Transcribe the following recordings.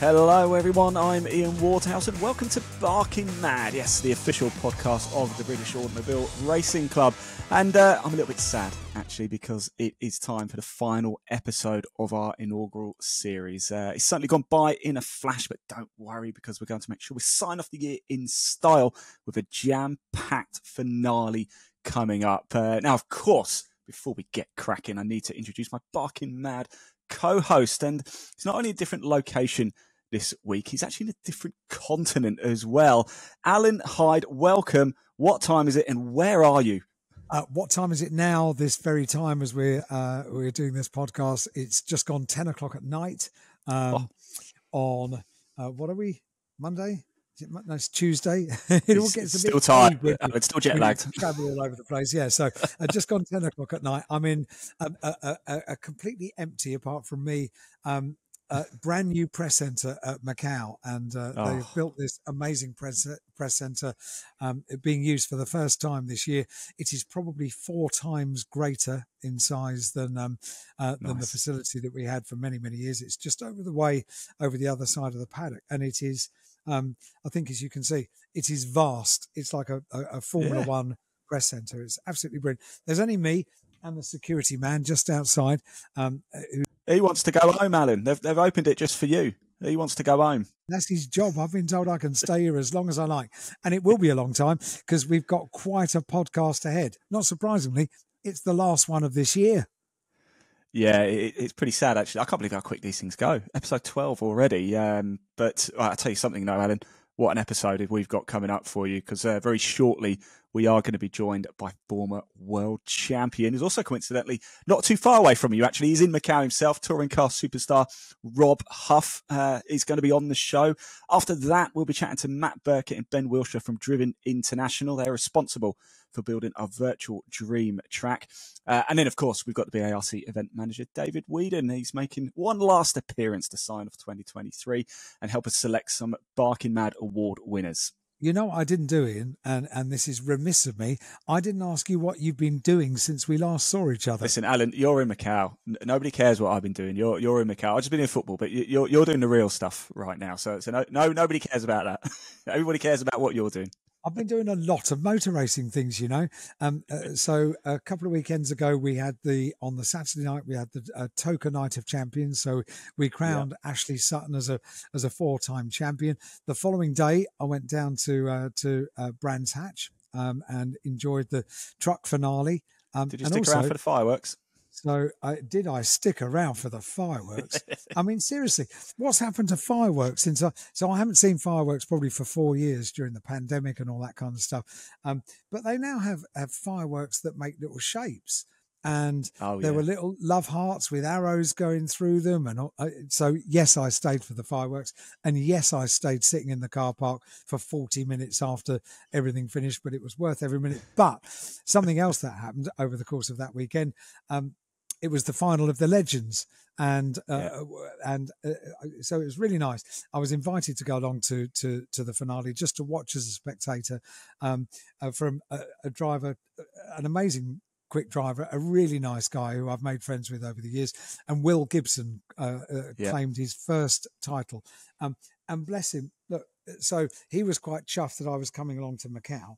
Hello, everyone. I'm Ian Waterhouse, and welcome to Barking Mad. Yes, the official podcast of the British Automobile Racing Club. And uh, I'm a little bit sad, actually, because it is time for the final episode of our inaugural series. Uh, it's certainly gone by in a flash, but don't worry, because we're going to make sure we sign off the year in style with a jam packed finale coming up. Uh, now, of course, before we get cracking, I need to introduce my Barking Mad co host. And it's not only a different location this week. He's actually in a different continent as well. Alan Hyde, welcome. What time is it and where are you? Uh, what time is it now? This very time as we're uh, we're doing this podcast, it's just gone ten o'clock at night. Um, oh. On uh, what are we? Monday? It, no, it's Tuesday. it all gets a bit still tired. It's still jet lagged. Travel all over the place. Yeah. So uh, just gone ten o'clock at night. I'm in um, a, a, a, completely empty, apart from me, um, a brand new press center at Macau, and uh, oh. they've built this amazing press press center um, being used for the first time this year. It is probably four times greater in size than um, uh, nice. than the facility that we had for many many years. It's just over the way, over the other side of the paddock, and it is. Um, I think, as you can see, it is vast. It's like a, a, a Formula yeah. One press center. It's absolutely brilliant. There's only me and the security man just outside um, who he wants to go home, Alan. They've, they've opened it just for you. He wants to go home. That's his job. I've been told I can stay here as long as I like. And it will be a long time because we've got quite a podcast ahead. Not surprisingly, it's the last one of this year. Yeah, it, it's pretty sad actually. I can't believe how quick these things go. Episode 12 already. Um, but I'll tell you something though, Alan. What an episode we've got coming up for you because uh, very shortly we are going to be joined by former world champion, who's also coincidentally not too far away from you, actually. He's in Macau himself. Touring car superstar Rob Huff uh, is going to be on the show. After that, we'll be chatting to Matt Burkett and Ben Wilshire from Driven International. They're responsible for building a virtual dream track. Uh, and then, of course, we've got the BARC event manager, David Wheadon. He's making one last appearance to sign off 2023 and help us select some Barking Mad Award winners you know what I didn't do, Ian, and, and this is remiss of me. I didn't ask you what you've been doing since we last saw each other. Listen, Alan, you're in Macau. Nobody cares what I've been doing. You're you're in Macau. I've just been in football, but you're you're doing the real stuff right now. So so no, no nobody cares about that. Everybody cares about what you're doing. I've been doing a lot of motor racing things, you know. Um, uh, so a couple of weekends ago, we had the on the Saturday night we had the uh, Night of Champions. So we crowned yeah. Ashley Sutton as a as a four time champion. The following day, I went down to uh, to uh, Brands Hatch um, and enjoyed the truck finale. Um, Did you stick also, around for the fireworks? So, uh, did I stick around for the fireworks? I mean, seriously, what's happened to fireworks since I? So, I haven't seen fireworks probably for four years during the pandemic and all that kind of stuff. Um, but they now have have fireworks that make little shapes, and oh, there yeah. were little love hearts with arrows going through them. And uh, so, yes, I stayed for the fireworks, and yes, I stayed sitting in the car park for forty minutes after everything finished. But it was worth every minute. But something else that happened over the course of that weekend. Um, it was the final of the Legends, and uh, yeah. and uh, so it was really nice. I was invited to go along to to to the finale just to watch as a spectator um, uh, from a, a, driver, an amazing quick driver, a really nice guy who I've made friends with over the years, and Will Gibson uh, uh, yeah. claimed his first title. Um, and bless him, look, so he was quite chuffed that I was coming along to Macau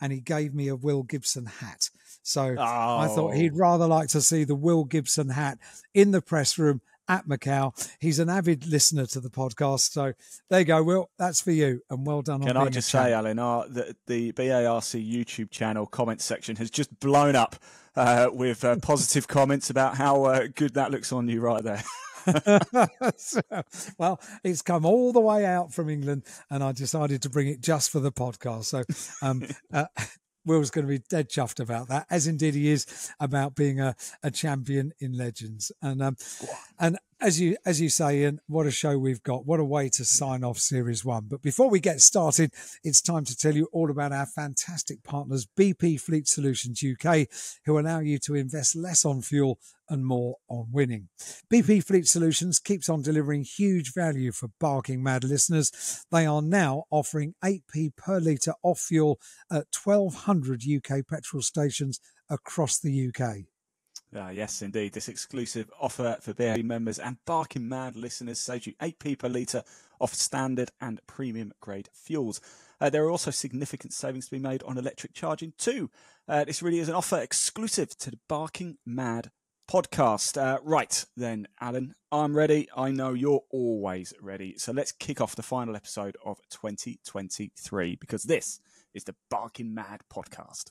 and he gave me a Will Gibson hat. So oh. I thought he'd oh. rather like to see the Will Gibson hat in the press room at Macau. He's an avid listener to the podcast. So there you go, Will. That's for you. And well done. Can I just say, Alan, our, the, the BARC YouTube channel comment section has just blown up uh, with uh, positive comments about how uh, good that looks on you right there. so, well, it's come all the way out from England, and I decided to bring it just for the podcast. So, um, uh, Will's going to be dead chuffed about that, as indeed he is about being a, a champion in Legends. And um, and as you as you say, Ian, what a show we've got! What a way to sign off Series One. But before we get started, it's time to tell you all about our fantastic partners, BP Fleet Solutions UK, who allow you to invest less on fuel and more on winning. BP Fleet Solutions keeps on delivering huge value for barking mad listeners. They are now offering 8p per litre off fuel at 1,200 UK petrol stations across the UK. Uh, yes, indeed. This exclusive offer for BAE members and Barking Mad listeners saves you 8p per litre off standard and premium grade fuels. Uh, there are also significant savings to be made on electric charging too. Uh, this really is an offer exclusive to the Barking Mad podcast. Uh, right then, Alan, I'm ready. I know you're always ready. So let's kick off the final episode of 2023 because this is the Barking Mad podcast.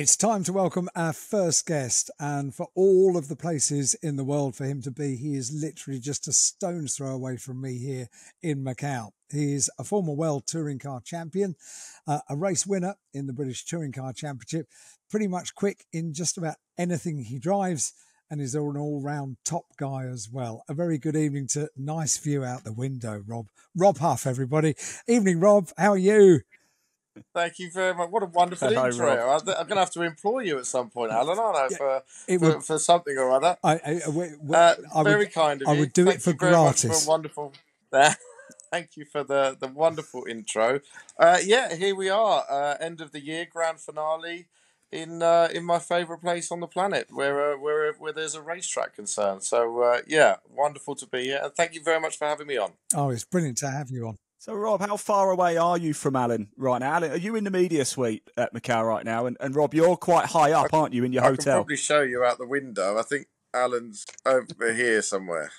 It's time to welcome our first guest, and for all of the places in the world for him to be, he is literally just a stone's throw away from me here in Macau. He is a former world touring car champion, uh, a race winner in the British Touring Car Championship, pretty much quick in just about anything he drives, and is an all round top guy as well. A very good evening to nice view out the window, Rob. Rob Huff, everybody. Evening, Rob. How are you? Thank you very much. What a wonderful Hello, intro. Rob. I'm going to have to employ you at some point, Alan, aren't I, for, yeah, for, would, for, something or other? I, I, we, we, uh, I very would, kind of I you. would do Thank it for gratis. For wonderful. Thank you for the, the wonderful intro. Uh, yeah, here we are. Uh, end of the year, grand finale in uh, in my favourite place on the planet, where uh, where where there's a racetrack concerned. So uh, yeah, wonderful to be here, and thank you very much for having me on. Oh, it's brilliant to have you on. So, Rob, how far away are you from Alan right now? Alan, are you in the media suite at Macau right now? And, and Rob, you're quite high up, aren't you, in your I hotel? I can probably show you out the window. I think Alan's over here somewhere.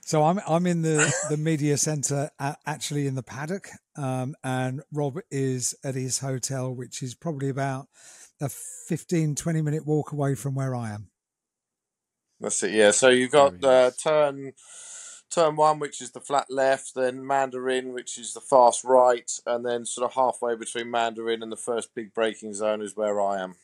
So I'm I'm in the the media centre, actually in the paddock, um, and Rob is at his hotel, which is probably about a 15, 20 minute walk away from where I am. That's it. Yeah. So you've got uh, turn turn one, which is the flat left, then Mandarin, which is the fast right, and then sort of halfway between Mandarin and the first big braking zone is where I am.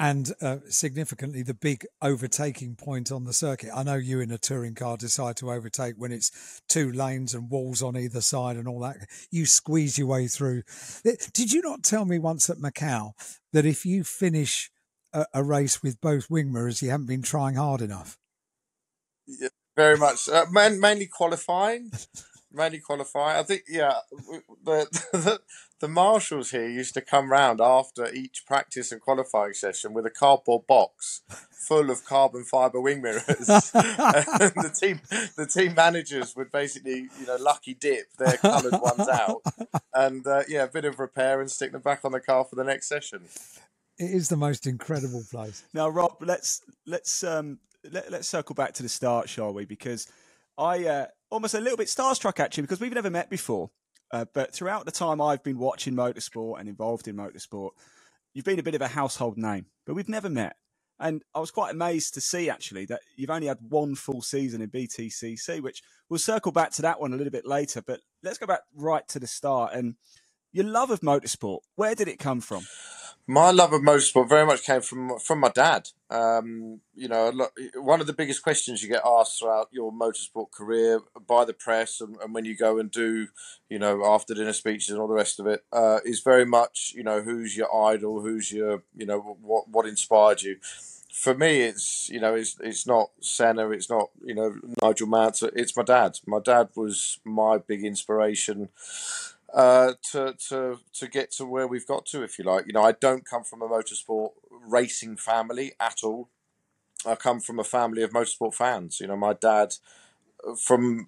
And uh, significantly, the big overtaking point on the circuit. I know you in a touring car decide to overtake when it's two lanes and walls on either side and all that. You squeeze your way through. Did you not tell me once at Macau that if you finish a, a race with both wing mirrors, you haven't been trying hard enough? Yeah, very much. Uh, man, mainly qualifying. mainly qualifying. I think, yeah, the, the, the marshals here used to come round after each practice and qualifying session with a cardboard box full of carbon fiber wing mirrors. and the team, the team managers would basically, you know, lucky dip their coloured ones out, and uh, yeah, a bit of repair and stick them back on the car for the next session. It is the most incredible place. Now, Rob, let's let's um, let, us circle back to the start, shall we? Because I uh, almost a little bit starstruck actually because we've never met before. Uh, but throughout the time I've been watching motorsport and involved in motorsport, you've been a bit of a household name, but we've never met. And I was quite amazed to see actually that you've only had one full season in BTCC, which we'll circle back to that one a little bit later. But let's go back right to the start and your love of motorsport. Where did it come from? My love of motorsport very much came from from my dad. Um, you know, one of the biggest questions you get asked throughout your motorsport career by the press, and, and when you go and do, you know, after dinner speeches and all the rest of it, uh, is very much, you know, who's your idol, who's your, you know, what what inspired you. For me, it's you know, it's it's not Senna, it's not you know Nigel Mansell, it's my dad. My dad was my big inspiration uh, to to to get to where we've got to, if you like. You know, I don't come from a motorsport racing family at all. I come from a family of motorsport fans. You know, my dad, from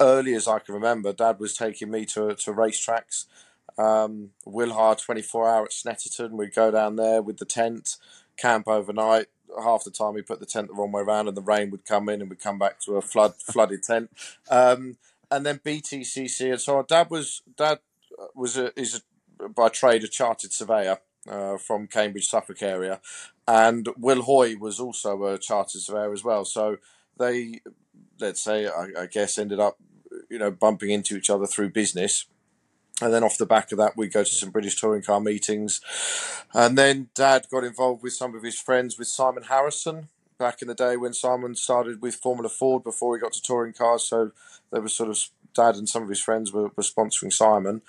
early as I can remember, dad was taking me to to racetracks. Um, Willhire 24 hour at Snetterton. We'd go down there with the tent, camp overnight. Half the time we put the tent the wrong way around, and the rain would come in, and we'd come back to a flood flooded tent. Um, and then BTCC. And so our dad was dad was a, is a, by trade a chartered surveyor uh, from Cambridge, Suffolk area, and Will Hoy was also a chartered surveyor as well. So they, let's say, I, I guess, ended up, you know, bumping into each other through business. And then off the back of that, we go to some British touring car meetings. And then Dad got involved with some of his friends with Simon Harrison, back in the day when Simon started with Formula Ford before he got to touring cars. So there was sort of dad and some of his friends were, were sponsoring Simon,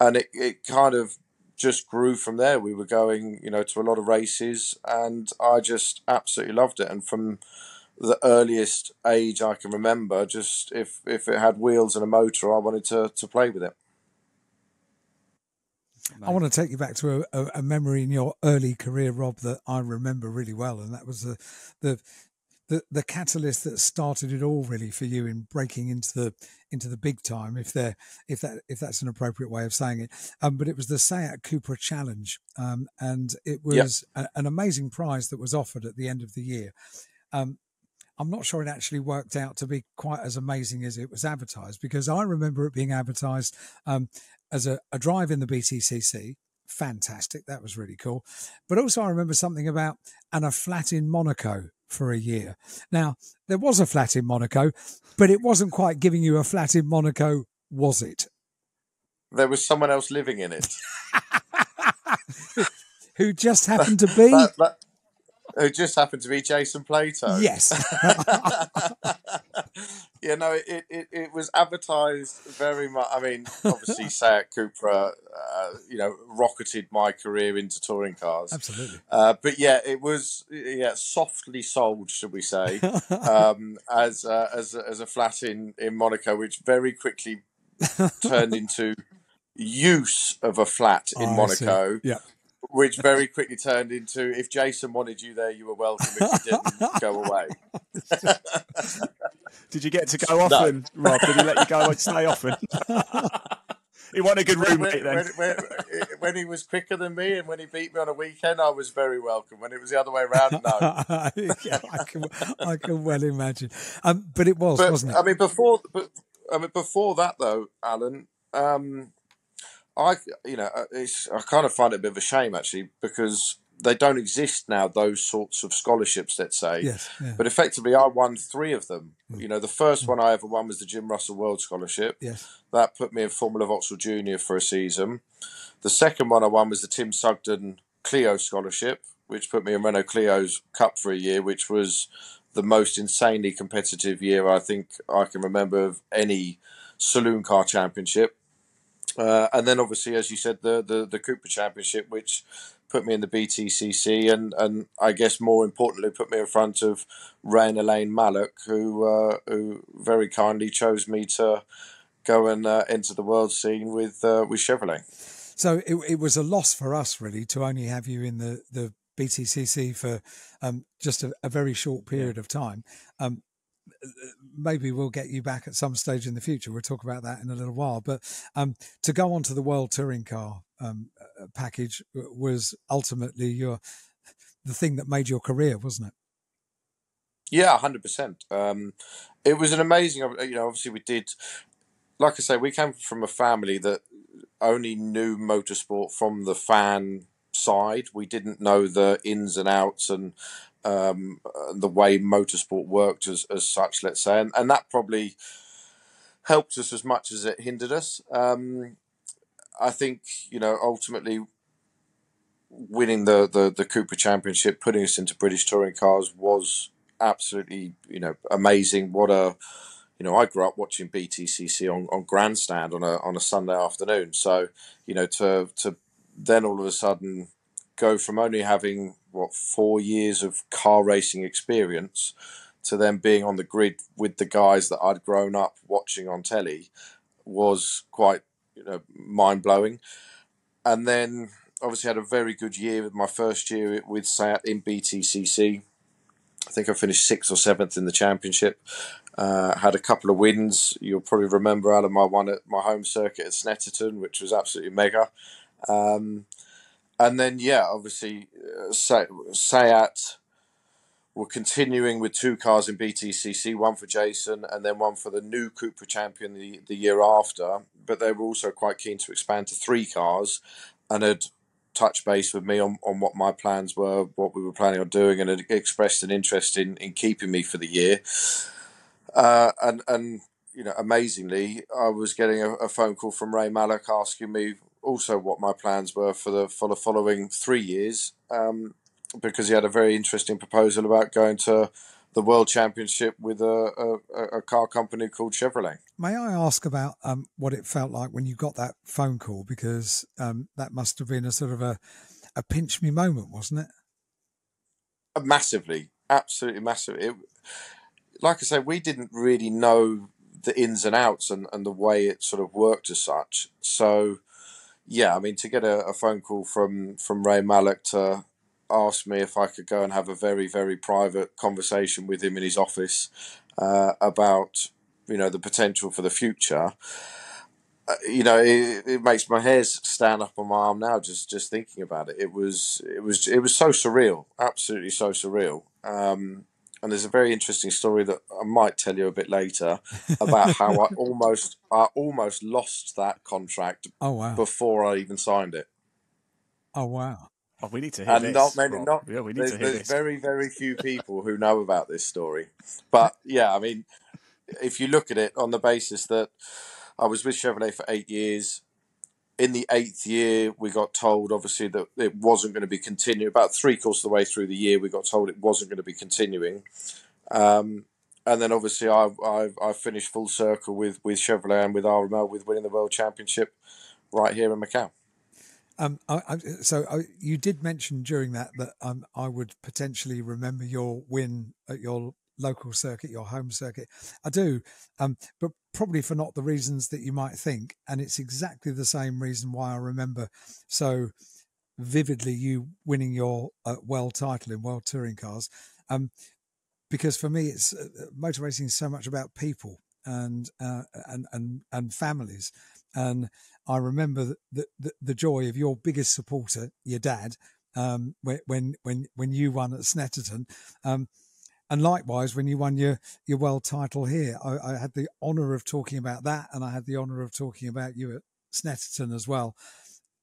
and it, it kind of just grew from there. We were going, you know, to a lot of races, and I just absolutely loved it. And from the earliest age I can remember, just if if it had wheels and a motor, I wanted to to play with it. I want to take you back to a, a, memory in your early career, Rob, that I remember really well, and that was the the the, the catalyst that started it all really for you in breaking into the into the big time if there if that if that's an appropriate way of saying it. Um, but it was the SEAT Cupra Challenge um, and it was yep. a, an amazing prize that was offered at the end of the year. Um, I'm not sure it actually worked out to be quite as amazing as it was advertised because I remember it being advertised um, as a, a drive in the BTCC fantastic. That was really cool. But also, I remember something about and a flat in Monaco for a year. Now, there was a flat in Monaco, but it wasn't quite giving you a flat in Monaco, was it? There was someone else living in it. Who just happened to be. that, that, who just happened to be Jason Plato. Yes. yeah, no, it, it, it was advertised very much. I mean, obviously, SEAT Cupra, uh, you know, rocketed my career into touring cars. Absolutely. Uh, but yeah, it was yeah softly sold, should we say, um, as uh, as as a flat in in Monaco, which very quickly turned into use of a flat in oh, Monaco. Yeah which very quickly turned into if Jason wanted you there, you were welcome. If you didn't, go away. Did you get to go often, no. Rob? Did he let you go and stay often? he wasn't a good roommate when, then. When, when, when, he was quicker than me and when he beat me on a weekend, I was very welcome. When it was the other way around, no. yeah, I can, I can well imagine. Um, but it was, but, wasn't it? I mean, before, but, I mean, before that though, Alan. Um, I you know uh, it's I kind of find it a bit of a shame actually because they don't exist now. Those sorts of scholarships, let's say. Yes. Yeah. But effectively, I won three of them. Mm. You know, the first mm. one I ever won was the Jim Russell World Scholarship. Yes. That put me in Formula Vauxhall Junior for a season. The second one I won was the Tim Sugden Clio Scholarship, which put me in Renault Clio's Cup for a year, which was the most insanely competitive year I think I can remember of any saloon car championship. Uh, and then obviously, as you said, the, the, the Cupra Championship, which put me in the BTCC, and, and I guess more importantly, put me in front of Ray and Elaine Mallock, who uh, who very kindly chose me to go and uh, enter the world scene with uh, with Chevrolet. So it, it was a loss for us, really, to only have you in the, the BTCC for um, just a, a, very short period of time. Um, maybe we'll get you back at some stage in the future. We'll talk about that in a little while. But um, to go on to the World Touring Car um, uh, package was ultimately your the thing that made your career, wasn't it? Yeah, hundred um, percent. It was an amazing. You know, obviously we did. Like I say, we came from a family that only knew motorsport from the fan side. We didn't know the ins and outs and um, the way motorsport worked as, as such, let's say, and, and that probably helped us as much as it hindered us. Um, I think you know ultimately winning the, the the Cupra Championship, putting us into British touring cars was absolutely you know amazing. What a you know I grew up watching BTCC on, on grandstand on a on a Sunday afternoon. So you know to to then all of a sudden go from only having what four years of car racing experience to then being on the grid with the guys that I'd grown up watching on telly was quite you know mind blowing. And then obviously had a very good year with my first year with SEAT in BTCC. I think I finished sixth or seventh in the championship. Uh, had a couple of wins. You'll probably remember out of my one at my home circuit at Snetterton, which was absolutely mega. Um, and then yeah, obviously uh, SEAT were continuing with two cars in BTCC, one for Jason and then one for the new Cupra champion the, the year after. But they were also quite keen to expand to three cars and had touched base with me on, on what my plans were, what we were planning on doing, and expressed an interest in, in keeping me for the year. Uh, and and you know, amazingly, I was getting a, a phone call from Ray Mallock asking me also what my plans were for the for the following three years, um, because he had a very interesting proposal about going to the world championship with a, a, a car company called Chevrolet. May I ask about um, what it felt like when you got that phone call? Because um, that must have been a sort of a, a pinch me moment, wasn't it? Massively, absolutely massive. It, like I say, we didn't really know the ins and outs and, and the way it sort of worked as such. So, yeah, I mean, to get a, a phone call from from Ray Mallock to ask me if I could go and have a very very private conversation with him in his office uh, about you know the potential for the future. Uh, you know, it, it, makes my hairs stand up on my arm now just just thinking about it. It was it was it was so surreal, absolutely so surreal. Um, and there's a very interesting story that I might tell you a bit later about how I almost I almost lost that contract. Oh wow! Before I even signed it. Oh wow! Oh, we need to hear and this. Not many, not, yeah, we need there's, to hear there's this. very very few people who know about this story, but yeah, I mean, if you look at it on the basis that I was with Chevrolet for eight years, in the eighth year, we got told obviously that it wasn't going to be continuing. About three quarters of the way through the year, we got told it wasn't going to be continuing. Um, and then obviously, I I I finished full circle with with Chevrolet and with RML with winning the world championship right here in Macau. Um, I, I, so I, you did mention during that that um, I would potentially remember your win at your local circuit, your home circuit. I do, um, but probably for not the reasons that you might think. And it's exactly the same reason why I remember so vividly you winning your uh, world title in world touring cars. Um, because for me, it's uh, motor racing is so much about people and uh, and and and families. And I remember the, the, the joy of your biggest supporter, your dad, um, when when when you won at Snetterton. Um, and likewise, when you won your, your world title here, I, I had the honour of talking about that, and I had the honour of talking about you at Snetterton as well.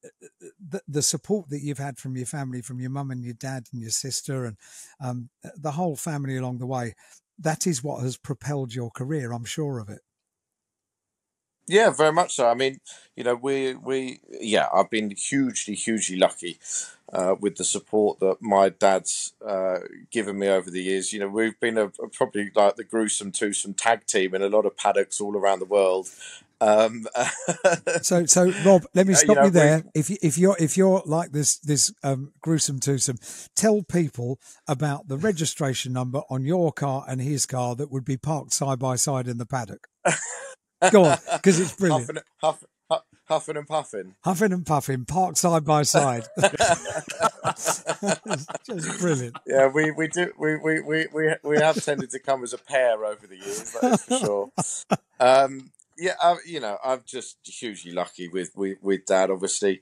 Uh, uh, uh, the, the, support that you've had from your family, from your mum and your dad and your sister, and um, the whole family along the way, that is what has propelled your career. I'm sure of it. Yeah, very much so. I mean, you know, we we yeah, I've been hugely, hugely lucky uh, with the support that my dad's uh, given me over the years. You know, we've been a, a probably like the gruesome twosome tag team in a lot of paddocks all around the world. Um, so, so Rob, let me stop you, know, you there. If you, if you're if you're like this this um, gruesome twosome, tell people about the registration number on your car and his car that would be parked side by side in the paddock. Go on, because it's brilliant. Huffing, huff, huff, huffing and puffing. Huffing and puffing, parked side by side. just brilliant. Yeah, we, we do we, we, we, we, we have tended to come as a pair over the years, that's for sure. Um, yeah, I, you know, I'm just hugely lucky with with, with Dad. Obviously,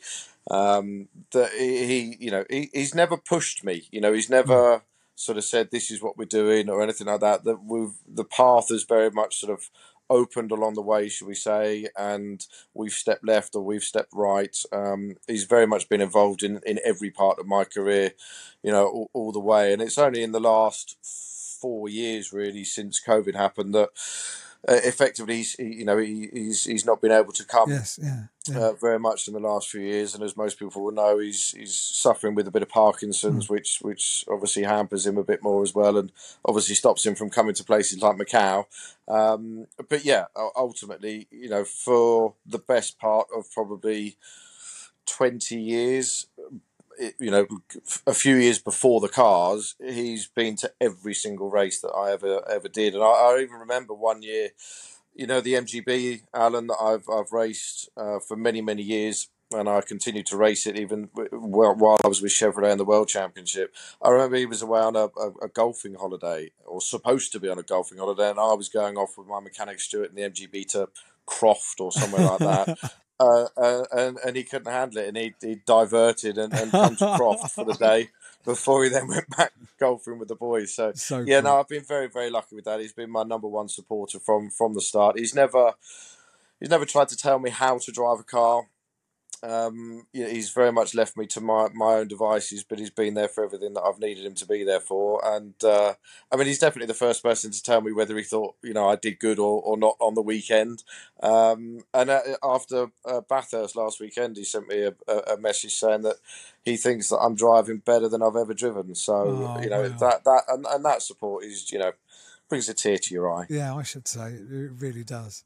um, that he, you know, he, he's never pushed me. You know, he's never hmm. sort of said this is what we're doing or anything like that. That we've the path is very much sort of opened along the way, should we say, and we've stepped left or we've stepped right. Um, he's very much been involved in, in every part of my career, you know, all, all the way. And it's only in the last four years, really, since COVID happened that uh, effectively, he's, he, you know, he, he's he's not been able to come yes, yeah, yeah. Uh, very much in the last few years, and as most people will know, he's he's suffering with a bit of Parkinson's, mm. which which obviously hampers him a bit more as well, and obviously stops him from coming to places like Macau. Um, but yeah, ultimately, you know, for the best part of probably twenty years, you know, a few years before the cars, he's been to every single race that I ever ever did, and I, I even remember one year, you know, the MGB Alan that I've I've raced uh, for many many years, and I continued to race it even while I was with Chevrolet in the World Championship. I remember he was away on a, a, a, golfing holiday, or supposed to be on a golfing holiday, and I was going off with my mechanic Stuart in the MGB to Croft or somewhere like that. uh, uh, and, and he couldn't handle it, and he, he diverted and, and come to Croft for the day before he then went back golfing with the boys. So, so yeah, cool. no, I've been very very lucky with that. He's been my number one supporter from from the start. He's never he's never tried to tell me how to drive a car. Um, you know, he's very much left me to my, my own devices, but he's been there for everything that I've needed him to be there for. And uh, I mean, he's definitely the first person to tell me whether he thought, you know, I did good or, or not on the weekend. Um, and uh, after uh, Bathurst last weekend, he sent me a, a, message saying that he thinks that I'm driving better than I've ever driven. So, oh, you know, wow. that, that, and, and that support is, you know, brings a tear to your eye. Yeah, I should say it really does.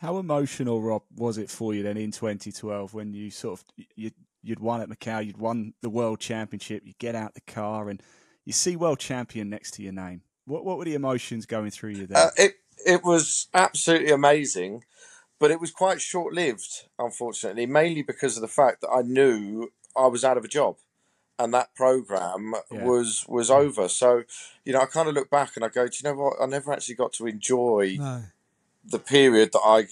How emotional, Rob, was it for you then in 2012 when you sort of you you'd won at Macau, you'd won the world championship, you get out the car and you see world champion next to your name. What what were the emotions going through you there? Uh, it it was absolutely amazing, but it was quite short lived, unfortunately, mainly because of the fact that I knew I was out of a job and that program yeah. was was over. So, you know, I kind of look back and I go, do you know what? I never actually got to enjoy no the period that I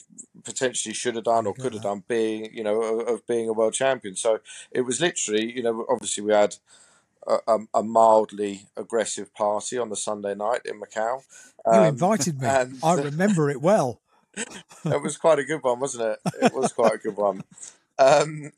potentially should have done or could have done being, you know, of being a world champion. So it was literally, you know, obviously we had a, a mildly aggressive party on the Sunday night in Macau. Um, you invited me. And, I remember it well. it was quite a good one, wasn't it? It was quite a good one. Um,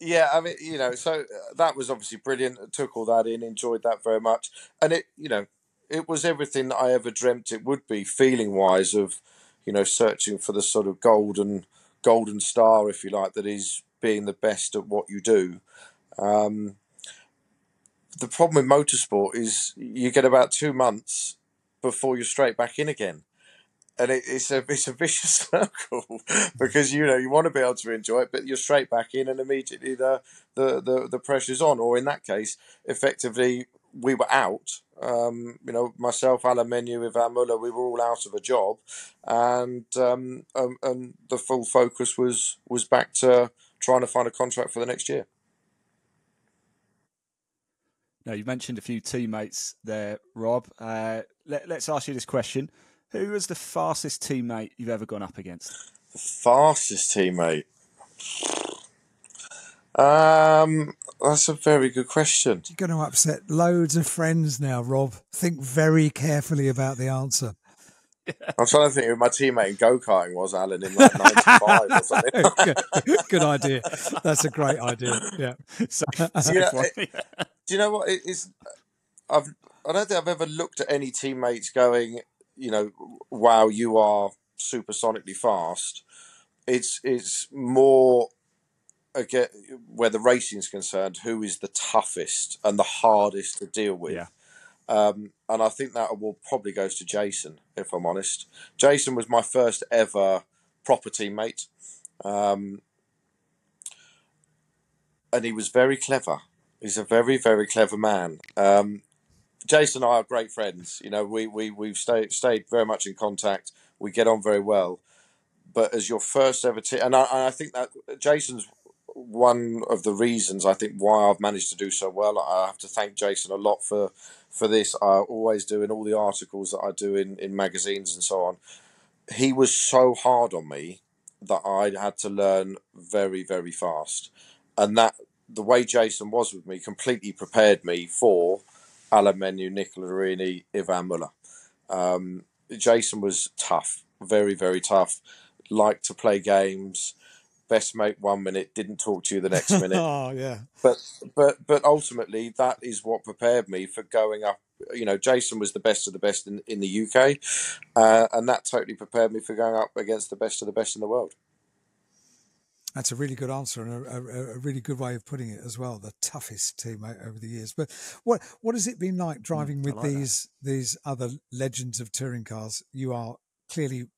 yeah, I mean, you know, so uh, that was obviously brilliant. I took all that in, enjoyed that very much, and it, you know, it was everything that I ever dreamt it would be, feeling wise of you know, searching for the sort of golden golden star, if you like, that is being the best at what you do. Um, the problem with motorsport is you get about two months before you're straight back in again. And it, it's a it's a vicious circle because you know you want to be able to enjoy it, but you're straight back in, and immediately the the the, the pressure's on. Or in that case, effectively, we were out um, you know, myself, Alain Menu, Yvan Muller, we were all out of a job, and um, um, and the full focus was was back to trying to find a contract for the next year. Now you mentioned a few teammates there, Rob. Uh, let, us ask you this question: Who was the fastest teammate you've ever gone up against? The fastest teammate. Um, that's a very good question. You're going to upset loads of friends now, Rob. Think very carefully about the answer. I'm trying to think who my teammate in go karting was, Alan, in like '95 or something. good, good, idea. That's a great idea. Yeah. So, you know, it, do you know what? It is. I've. I don't think I've ever looked at any teammates going, you know, wow, you are supersonically fast. It's it's more again, where the racing is concerned, who is the toughest and the hardest to deal with? Yeah. Um, and I think that award probably goes to Jason, if I'm honest. Jason was my first ever proper teammate. Um, and he was very clever. He's a very, very clever man. Um, Jason and I are great friends. You know, we, we, we've stayed, stayed very much in contact. We get on very well. But as your first ever team, and I, I think that Jason's one of the reasons I think why I've managed to do so well. I have to thank Jason a lot for for this. I always do in all the articles that I do in, in magazines and so on. He was so hard on me that I had to learn very, very fast. And that the way Jason was with me completely prepared me for Alain Menu, Nicola Larini, Yvan Muller. Um, Jason was tough, very, very tough. Liked to play games best mate one minute, didn't talk to you the next minute. oh yeah. But but but ultimately, that is what prepared me for going up. You know, Jason was the best of the best in, in the UK, uh, and that totally prepared me for going up against the best of the best in the world. That's a really good answer and a, a, a, really good way of putting it as well. The toughest teammate over the years. But what what has it been like mm, driving with like these that. these other legends of touring cars? You are clearly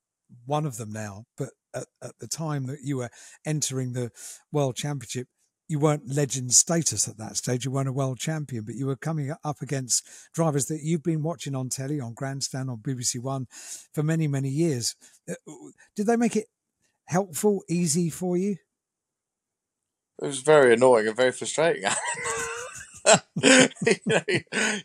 one of them now, but at, at the time that you were entering the World Championship, you weren't legend status at that stage. You weren't a world champion, but you were coming up against drivers that you've been watching on telly, on Grandstand, on BBC One for many, many years. Uh, did they make it helpful, easy for you? It was very annoying and very frustrating. you know,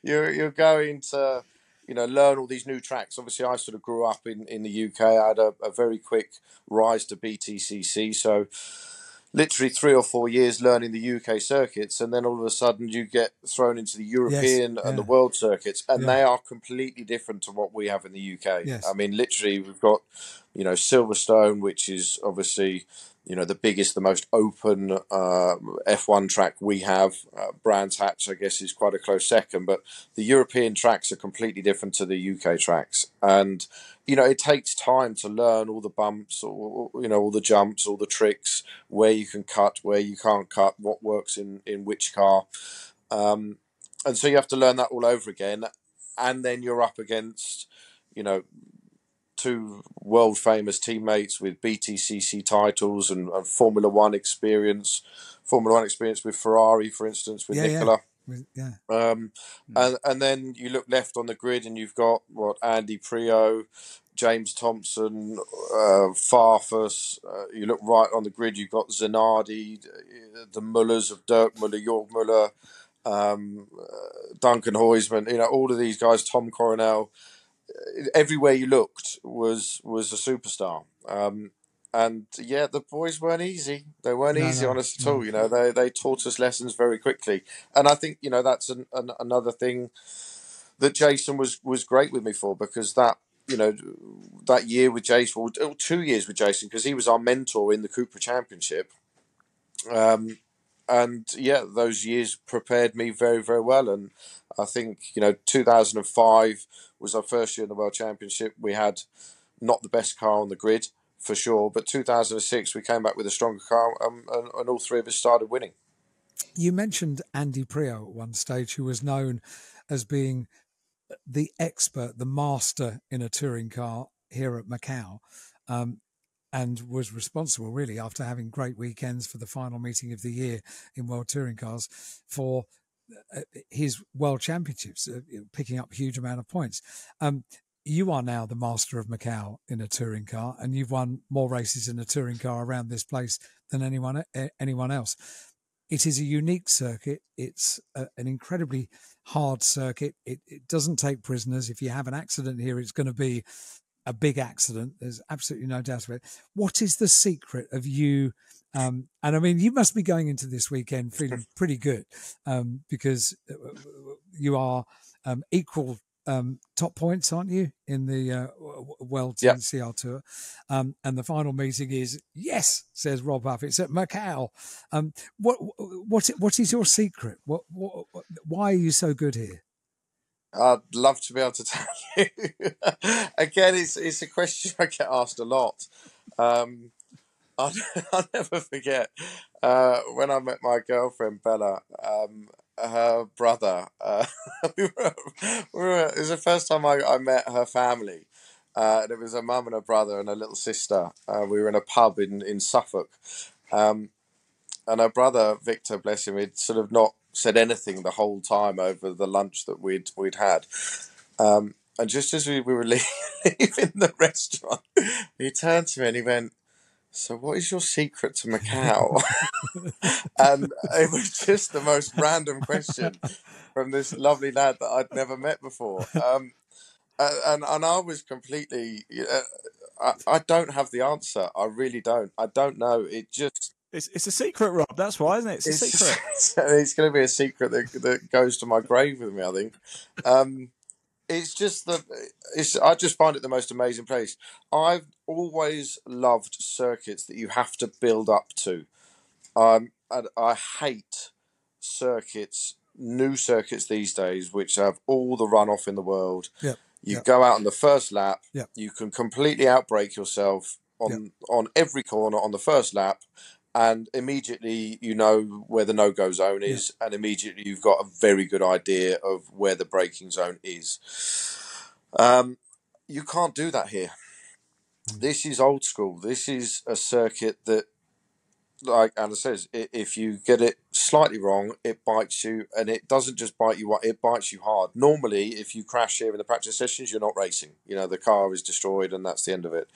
you're, you're going to you know, learn all these new tracks. Obviously, I sort of grew up in, in the UK. I had a, a very quick rise to BTCC. So, literally three or four years learning the UK circuits, and then all of a sudden you get thrown into the European yes, yeah. and the world circuits, and yeah. they are completely different to what we have in the UK. Yes. I mean, literally, we've got you know Silverstone, which is obviously you know the biggest, the most open uh, F1 track we have. Uh, Brands Hatch, I guess, is quite a close second, but the European tracks are completely different to the UK tracks, and you know it takes time to learn all the bumps, or you know all the jumps, all the tricks, where you can cut, where you can't cut, what works in in which car, um, and so you have to learn that all over again, and then you're up against you know two world famous teammates with BTCC titles and, and, Formula One experience. Formula One experience with Ferrari, for instance, with yeah, Nicola. Yeah. yeah. Um, mm. and and then you look left on the grid and you've got what Andy Priaulx, James Thompson, uh, Farfus. Uh, you look right on the grid, you've got Zanardi, the Mullers of Dirk Muller, Jörg Muller, um, uh, Duncan Huisman. You know all of these guys, Tom Coronel everywhere you looked was was a superstar. Um, and yeah, the boys weren't easy. They weren't no, easy no, on us at no. all. You know, they they taught us lessons very quickly, and I think you know that's an, an, another thing that Jason was was great with me for because that you know that year with Jason, or two years with Jason, because he was our mentor in the Cupra Championship. Um, and yeah, those years prepared me very, very well. And I think you know, 2005 was our first year in the World Championship. We had not the best car on the grid for sure, but 2006 we came back with a stronger car, um, and, and all three of us started winning. You mentioned Andy Priaulx at one stage, who was known as being the expert, the master in a touring car here at Macau. Um, and was responsible really after having great weekends for the final meeting of the year in World Touring Cars for uh, his World Championships, uh, picking up a huge amount of points. Um, you are now the master of Macau in a touring car, and you've won more races in a touring car around this place than anyone anyone else. It is a unique circuit. It's a, an incredibly hard circuit. It, it doesn't take prisoners. If you have an accident here, it's going to be a big accident. There's absolutely no doubt about it. What is the secret of you? Um, and I mean, you must be going into this weekend feeling pretty good um, because uh, you are um, equal um, top points, aren't you, in the uh, World yep. TCR Tour? Um, and the final meeting is yes, says Rob Huff. It's at Macau. Um, what what what is your secret? What, what why are you so good here? I'd love to be able to tell you. Again, it's it's a question I get asked a lot. Um, I'll, I'll, never forget uh, when I met my girlfriend Bella. Um, her brother. Uh, we were, we were, it was the first time I, I met her family. Uh, and it was her mum and her brother and her little sister. Uh, we were in a pub in in Suffolk, um, and her brother Victor, bless him, he'd sort of not said anything the whole time over the lunch that we'd we'd had. Um, and just as we, we were leaving the restaurant, he turned to me and he went, "So, what is your secret to Macau?" and it was just the most random question from this lovely lad that I'd never met before. Um, and and I was completely. Uh, I, I don't have the answer. I really don't. I don't know. It just it's, it's a secret, Rob. That's why, isn't it? It's a it's, secret. It's, going to be a secret that, that goes to my grave with me. I think. Um, it's just the. It's. I just find it the most amazing place. I've always loved circuits that you have to build up to. Um, and I hate circuits, new circuits these days, which have all the runoff in the world. Yeah. You yep. go out on the first lap. Yep. You can completely outbreak yourself on yep. on every corner on the first lap, and immediately you know where the no go zone is, yeah. and immediately you've got a very good idea of where the braking zone is. Um, you can't do that here. Mm. This is old school. This is a circuit that, like Anna says, if you get it slightly wrong, it bites you, and it doesn't just bite you; it bites you hard. Normally, if you crash here in the practice sessions, you're not racing. You know the car is destroyed, and that's the end of it.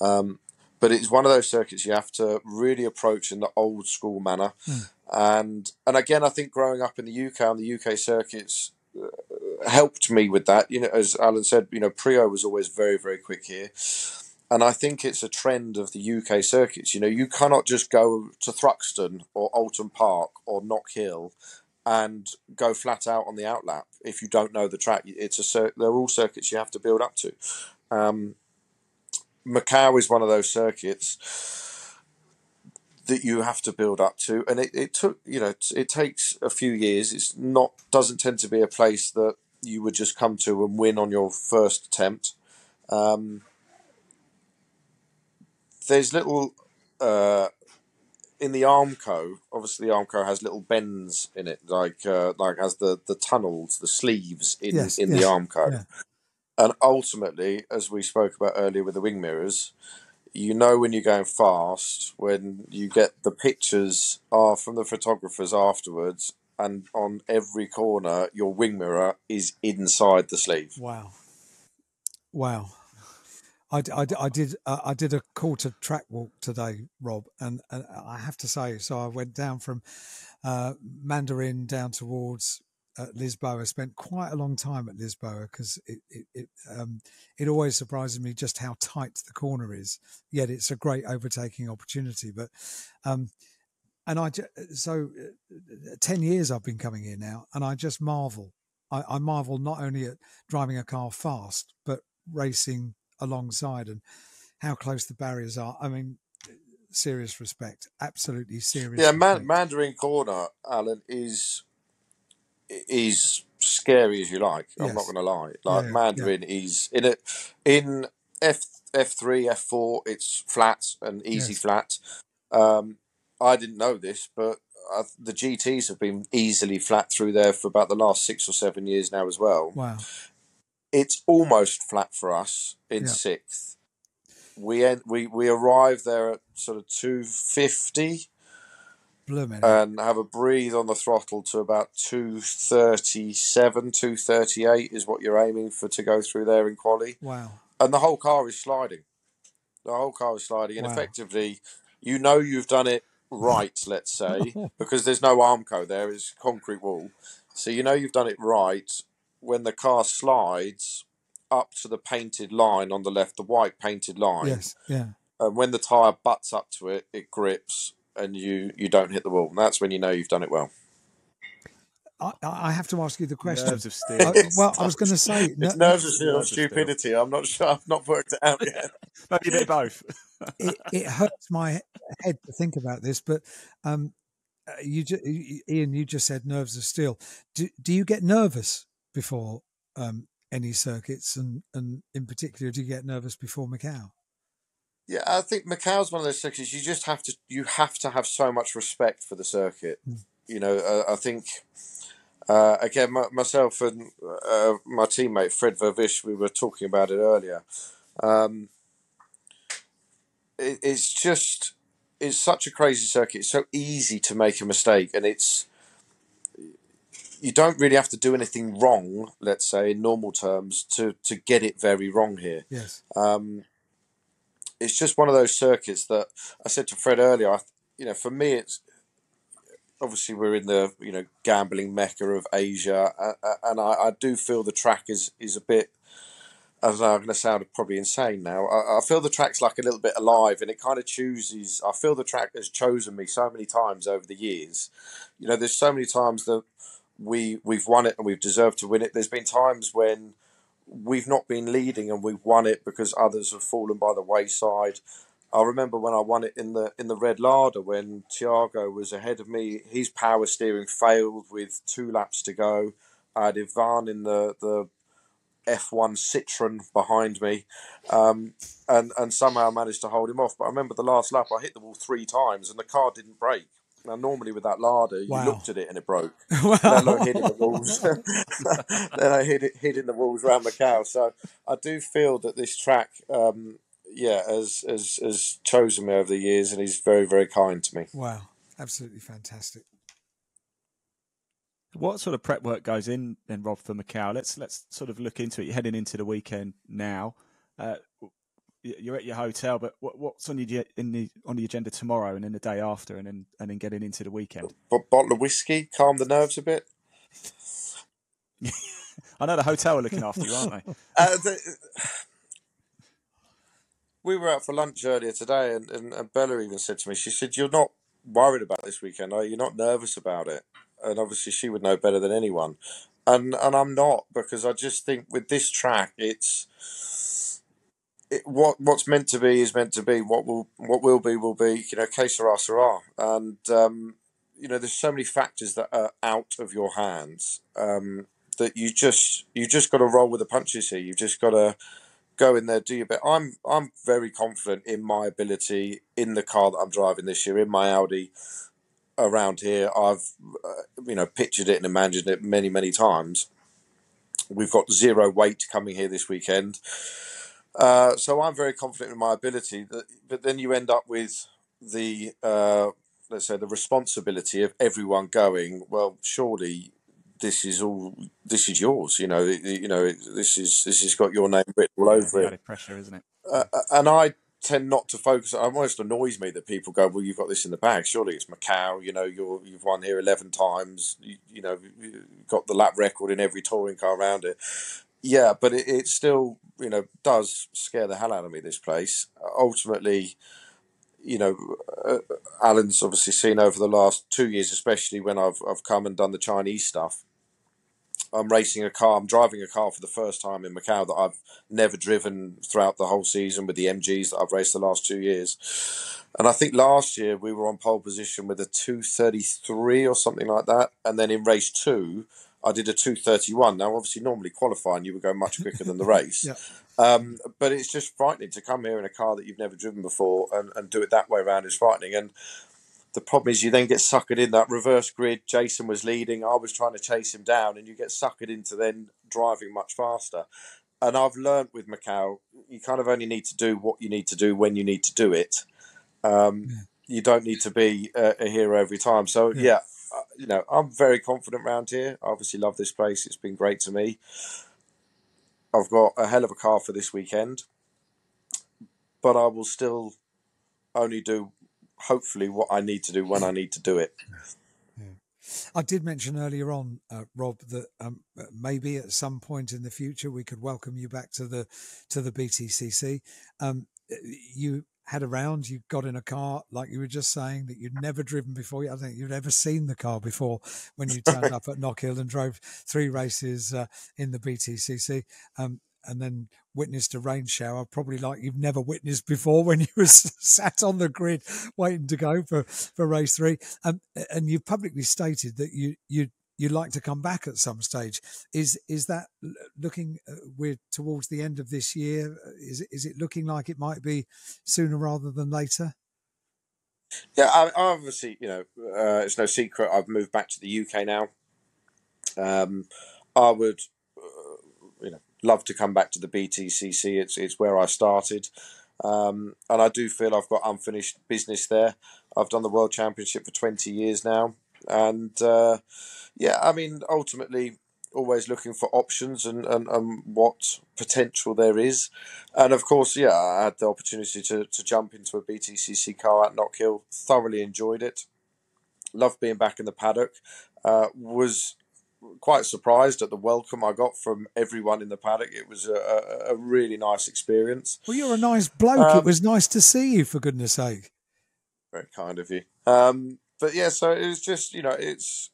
Um, but it's one of those circuits you have to really approach in the old school manner. Mm. And and again, I think growing up in the UK and the UK circuits uh, helped me with that. You know, as Alan said, you know, Priaulx was always very very quick here. And I think it's a trend of the UK circuits. You know, you cannot just go to Thruxton or Oulton Park or Knockhill and go flat out on the outlap if you don't know the track. It's a they're all circuits you have to build up to. Um, Macau is one of those circuits that you have to build up to, and it, it took you know it, takes a few years. It's not doesn't tend to be a place that you would just come to and win on your first attempt. Um, there's little uh, in the Armco. Obviously, the Armco has little bends in it, like uh, like has the the tunnels, the sleeves in Yes, in yes, the Armco. yeah. And ultimately, as we spoke about earlier with the wing mirrors, you know when you're going fast when you get the pictures are from the photographers afterwards, and on every corner, your wing mirror is inside the sleeve. Wow. Wow. I, I I did uh, I did a quarter track walk today, Rob, and, and I have to say, so I went down from uh, Mandarin down towards uh, Lisboa. Spent quite a long time at Lisboa because it it it, um, it always surprises me just how tight the corner is. Yet it's a great overtaking opportunity. But um, and I so uh, ten years I've been coming here now, and I just marvel. I, I marvel not only at driving a car fast, but racing alongside and how close the barriers are. I mean, serious respect, absolutely serious. Yeah, Man- Mandarin Corner, Alan, is is scary as you like. I'm not going to lie. Like yeah, yeah. Mandarin is in it in F F three F four. It's flat and easy Yes. flat. Um, I didn't know this, but uh, the GTS have been easily flat through there for about the last six or seven years now as well. Wow. It's almost flat for us in Yeah. sixth. We end, we we arrive there at sort of two fifty. And have a breathe on the throttle to about 237 238 is what you're aiming for to go through there in quali wow. and the whole car is sliding the whole car is sliding and Wow. effectively you know you've done it right let's say because there's no armco there it's concrete wall so you know you've done it right when the car slides up to the painted line on the left the white painted line Yes. Yeah. and when the tire butts up to it, it grips, and you you don't hit the wall. And that's when you know you've done it well. I, I have to ask you the question. Nerves of steel. I, well, I was going to say, no, It's nerves of steel and Nerves of steel. stupidity. I'm not sure. I've not worked it out yet. Maybe a bit of both. it, it hurts my head to think about this, but um, uh, you, ju- Ian, you just said nerves of steel. Do, do you get nervous before um, any circuits, and, and in particular, do you get nervous before Macau? Yeah, I think Macau's one of those circuits. You just have to you have to have so much respect for the circuit. Mm. You know, uh, I think uh, again my, myself and uh, my teammate Fred Vervisch, we were talking about it earlier. Um, it, it's just it's such a crazy circuit. It's so easy to make a mistake, and it's you don't really have to do anything wrong. Let's say in normal terms to to get it very wrong here. Yes. Um, it's just one of those circuits that I said to Fred earlier. I, you know, for me, it's obviously we're in the you know gambling mecca of Asia, uh, and I, I do feel the track is is a bit. As I'm going to sound probably insane now, I, I feel the track's like a little bit alive, and it kind of chooses. I feel the track has chosen me so many times over the years. You know, there's so many times that we we've won it and we've deserved to win it. There's been times when we've not been leading and we've won it because others have fallen by the wayside. I remember when I won it in the in the Red Lada when Tiago was ahead of me. His power steering failed with two laps to go. I had Yvan in the the F1 Citroen behind me, um, and and somehow managed to hold him off. But I remember the last lap, I hit the wall three times and the car didn't break. Now normally with that Lada, you Wow. looked at it and it broke let alone wow. hitting the walls. then I hid, it, hitting the walls around Macau. So I do feel that this track, um, yeah, has, has has chosen me over the years, and he's very very kind to me. wow. Absolutely fantastic. What sort of prep work goes in then, Rob, for Macau? Let's let's sort of look into it. You're heading into the weekend now. Uh, y- you're at your hotel, but what, what's on your in the on the agenda tomorrow and then the day after, and then and then getting into the weekend? But bottle of whiskey, calm the nerves a bit. I know the hotel are looking after you, aren't they? Uh, the, we were out for lunch earlier today, and, and, and Bella even said to me, she said, "You're not worried about this weekend, are you? You're not nervous about it." And obviously, she would know better than anyone, and and I'm not because I just think with this track, it's it, what what's meant to be is meant to be. What will what will be will be. You know, que sera sera. And um, you know, there's so many factors that are out of your hands um, that you just you just got to roll with the punches here. You've just got to go in there, do your bit. I'm I'm very confident in my ability in the car that I'm driving this year in my Audi around here. I've uh, you know pictured it and imagined it many many times. We've got zero weight coming here this weekend. Uh, so I'm very confident in my ability. That, but then you end up with the uh, let's say the responsibility of everyone going. Well, surely this is all this is yours. You know, you know this is this has got your name written all over Yeah, it. pressure, isn't it? Uh, and I tend not to focus. It almost annoys me that people go, "Well, you've got this in the bag. Surely it's Macau. You know, you're you've won here eleven times. You, you know, you've got the lap record in every touring car around it." Yeah, but it, it still, you know, does scare the hell out of me. This place ultimately, you know, uh, Alan's obviously seen over the last two years, especially when I've I've come and done the Chinese stuff. I'm racing a car. I'm driving a car for the first time in Macau that I've never driven throughout the whole season with the MGs that I've raced the last two years. And I think last year we were on pole position with a 233 or something like that. And then in race two, I did a 231. Now, obviously, normally qualifying, you would go much quicker than the race. Yeah. Um, but it's just frightening to come here in a car that you've never driven before and, and do it that way around is frightening. And the problem is you then get suckered in that reverse grid. Jason was leading, I was trying to chase him down, and you get suckered into then driving much faster. And I've learned with Macau, you kind of only need to do what you need to do when you need to do it. Um, Yeah. You don't need to be a, a hero every time. So Yeah. yeah, uh, you know, I'm very confident around here. I obviously love this place. It's been great to me. I've got a hell of a car for this weekend, but I will still only do hopefully what I need to do when I need to do it. I did mention earlier on, uh, Rob, that um, uh, maybe at some point in the future we could welcome you back to the to the BTCC. Um, you had around. you got in a car, like you were just saying, that you'd never driven before. I don't think you'd ever seen the car before when you turned up at Knockhill and drove three races uh, in the BTCC. Um, and then witnessed a rain shower, probably like you've never witnessed before when you were sat on the grid waiting to go for, for race three. Um, and you've publicly stated that you you you'd like to come back at some stage. Is is that looking uh, we're towards the end of this year? Uh, Is it looking like it might be sooner rather than later? Yeah, I obviously, you know, uh, it's no secret. I've moved back to the UK now. Um, I would, uh, you know, love to come back to the BTCC. It's it's where I started, um, and I do feel I've got unfinished business there. I've done the World Championship for twenty years now, and uh, yeah, I mean, ultimately, always looking for options and, and, and what potential there is. And of course, yeah, I had the opportunity to, to jump into a BTCC car at Knockhill. Thoroughly enjoyed it. Loved being back in the paddock. Uh, was quite surprised at the welcome I got from everyone in the paddock. It was a, a, really nice experience. Well, you're a nice bloke. it Um, was nice to see you, for goodness sake. Very kind of you. Um, but yeah, so it was just you know it's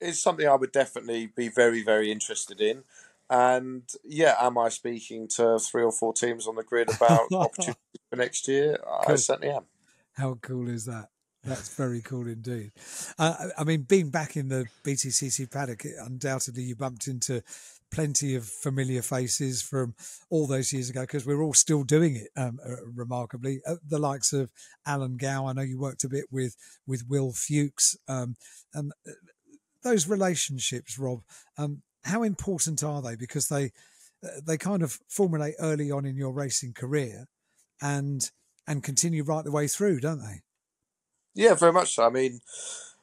it's something I would definitely be very very interested in. And yeah, am I speaking to three or four teams on the grid about opportunities for next year? I certainly am. How cool is that? That's very cool indeed. Uh, I I mean, being back in the BTCC paddock, undoubtedly you bumped into plenty of familiar faces from all those years ago because we're all still doing it. Um, uh, remarkably, uh, the likes of Alan Gow. I know you worked a bit with with Will Fuchs. Um, and uh, those relationships, Rob, um, how important are they? Because they they kind of formulate early on in your racing career, and and continue right the way through, don't they? Yeah, very much so. I mean,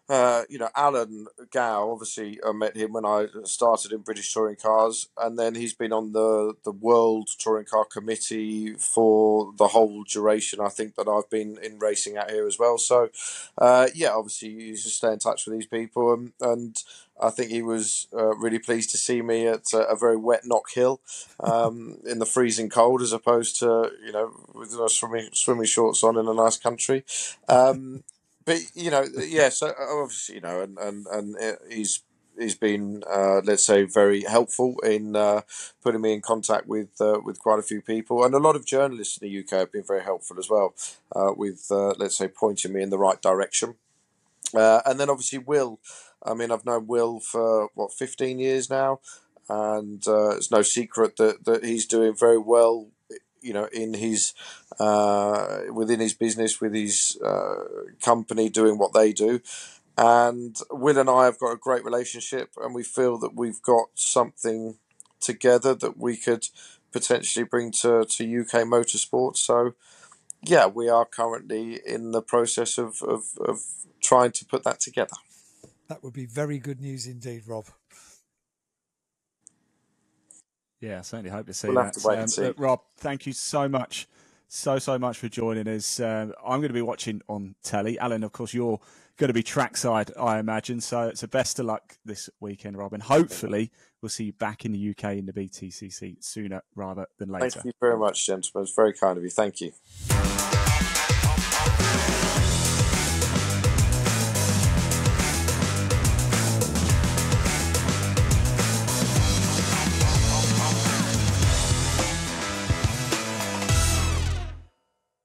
uh, you know, Alan Gow, obviously, I met him when I started in British Touring Cars, and then he's been on the, the World Touring Car Committee for the whole duration, I think, that I've been in racing out here as well. So, uh, yeah, obviously, you just stay in touch with these people, and, and I think he was uh, really pleased to see me at a, a very wet Knockhill um, in the freezing cold, as opposed to, you know, with a swimming, swimming shorts on in a nice country. Um, but you know, yeah. So obviously, you know, and and and uh, he's he's been, uh, let's say, very helpful in uh, putting me in contact with uh, with quite a few people, and a lot of journalists in the UK have been very helpful as well, uh, with uh, let's say pointing me in the right direction. Uh, and then obviously Will, I mean, I've known Will for what fifteen years now, and it's no secret that that he's doing very well you know in his uh, within his business with his uh, company doing what they do and Will and I have got a great relationship, and we feel that we've got something together that we could potentially bring to, to UK motorsport. So, yeah, we are currently in the process of, of, of trying to put that together. That would be very good news indeed, Rob. Yeah, I certainly hope to see we'll that. To um, see. Rob, thank you so much, so so much for joining us. Um, I'm going to be watching on telly. Alan, of course, you're going to be trackside, I imagine. So it's a best of luck this weekend, Robin. Hopefully, we'll see you back in the UK in the BTCC sooner rather than later. Thank you very much, gentlemen. It's very kind of you. Thank you.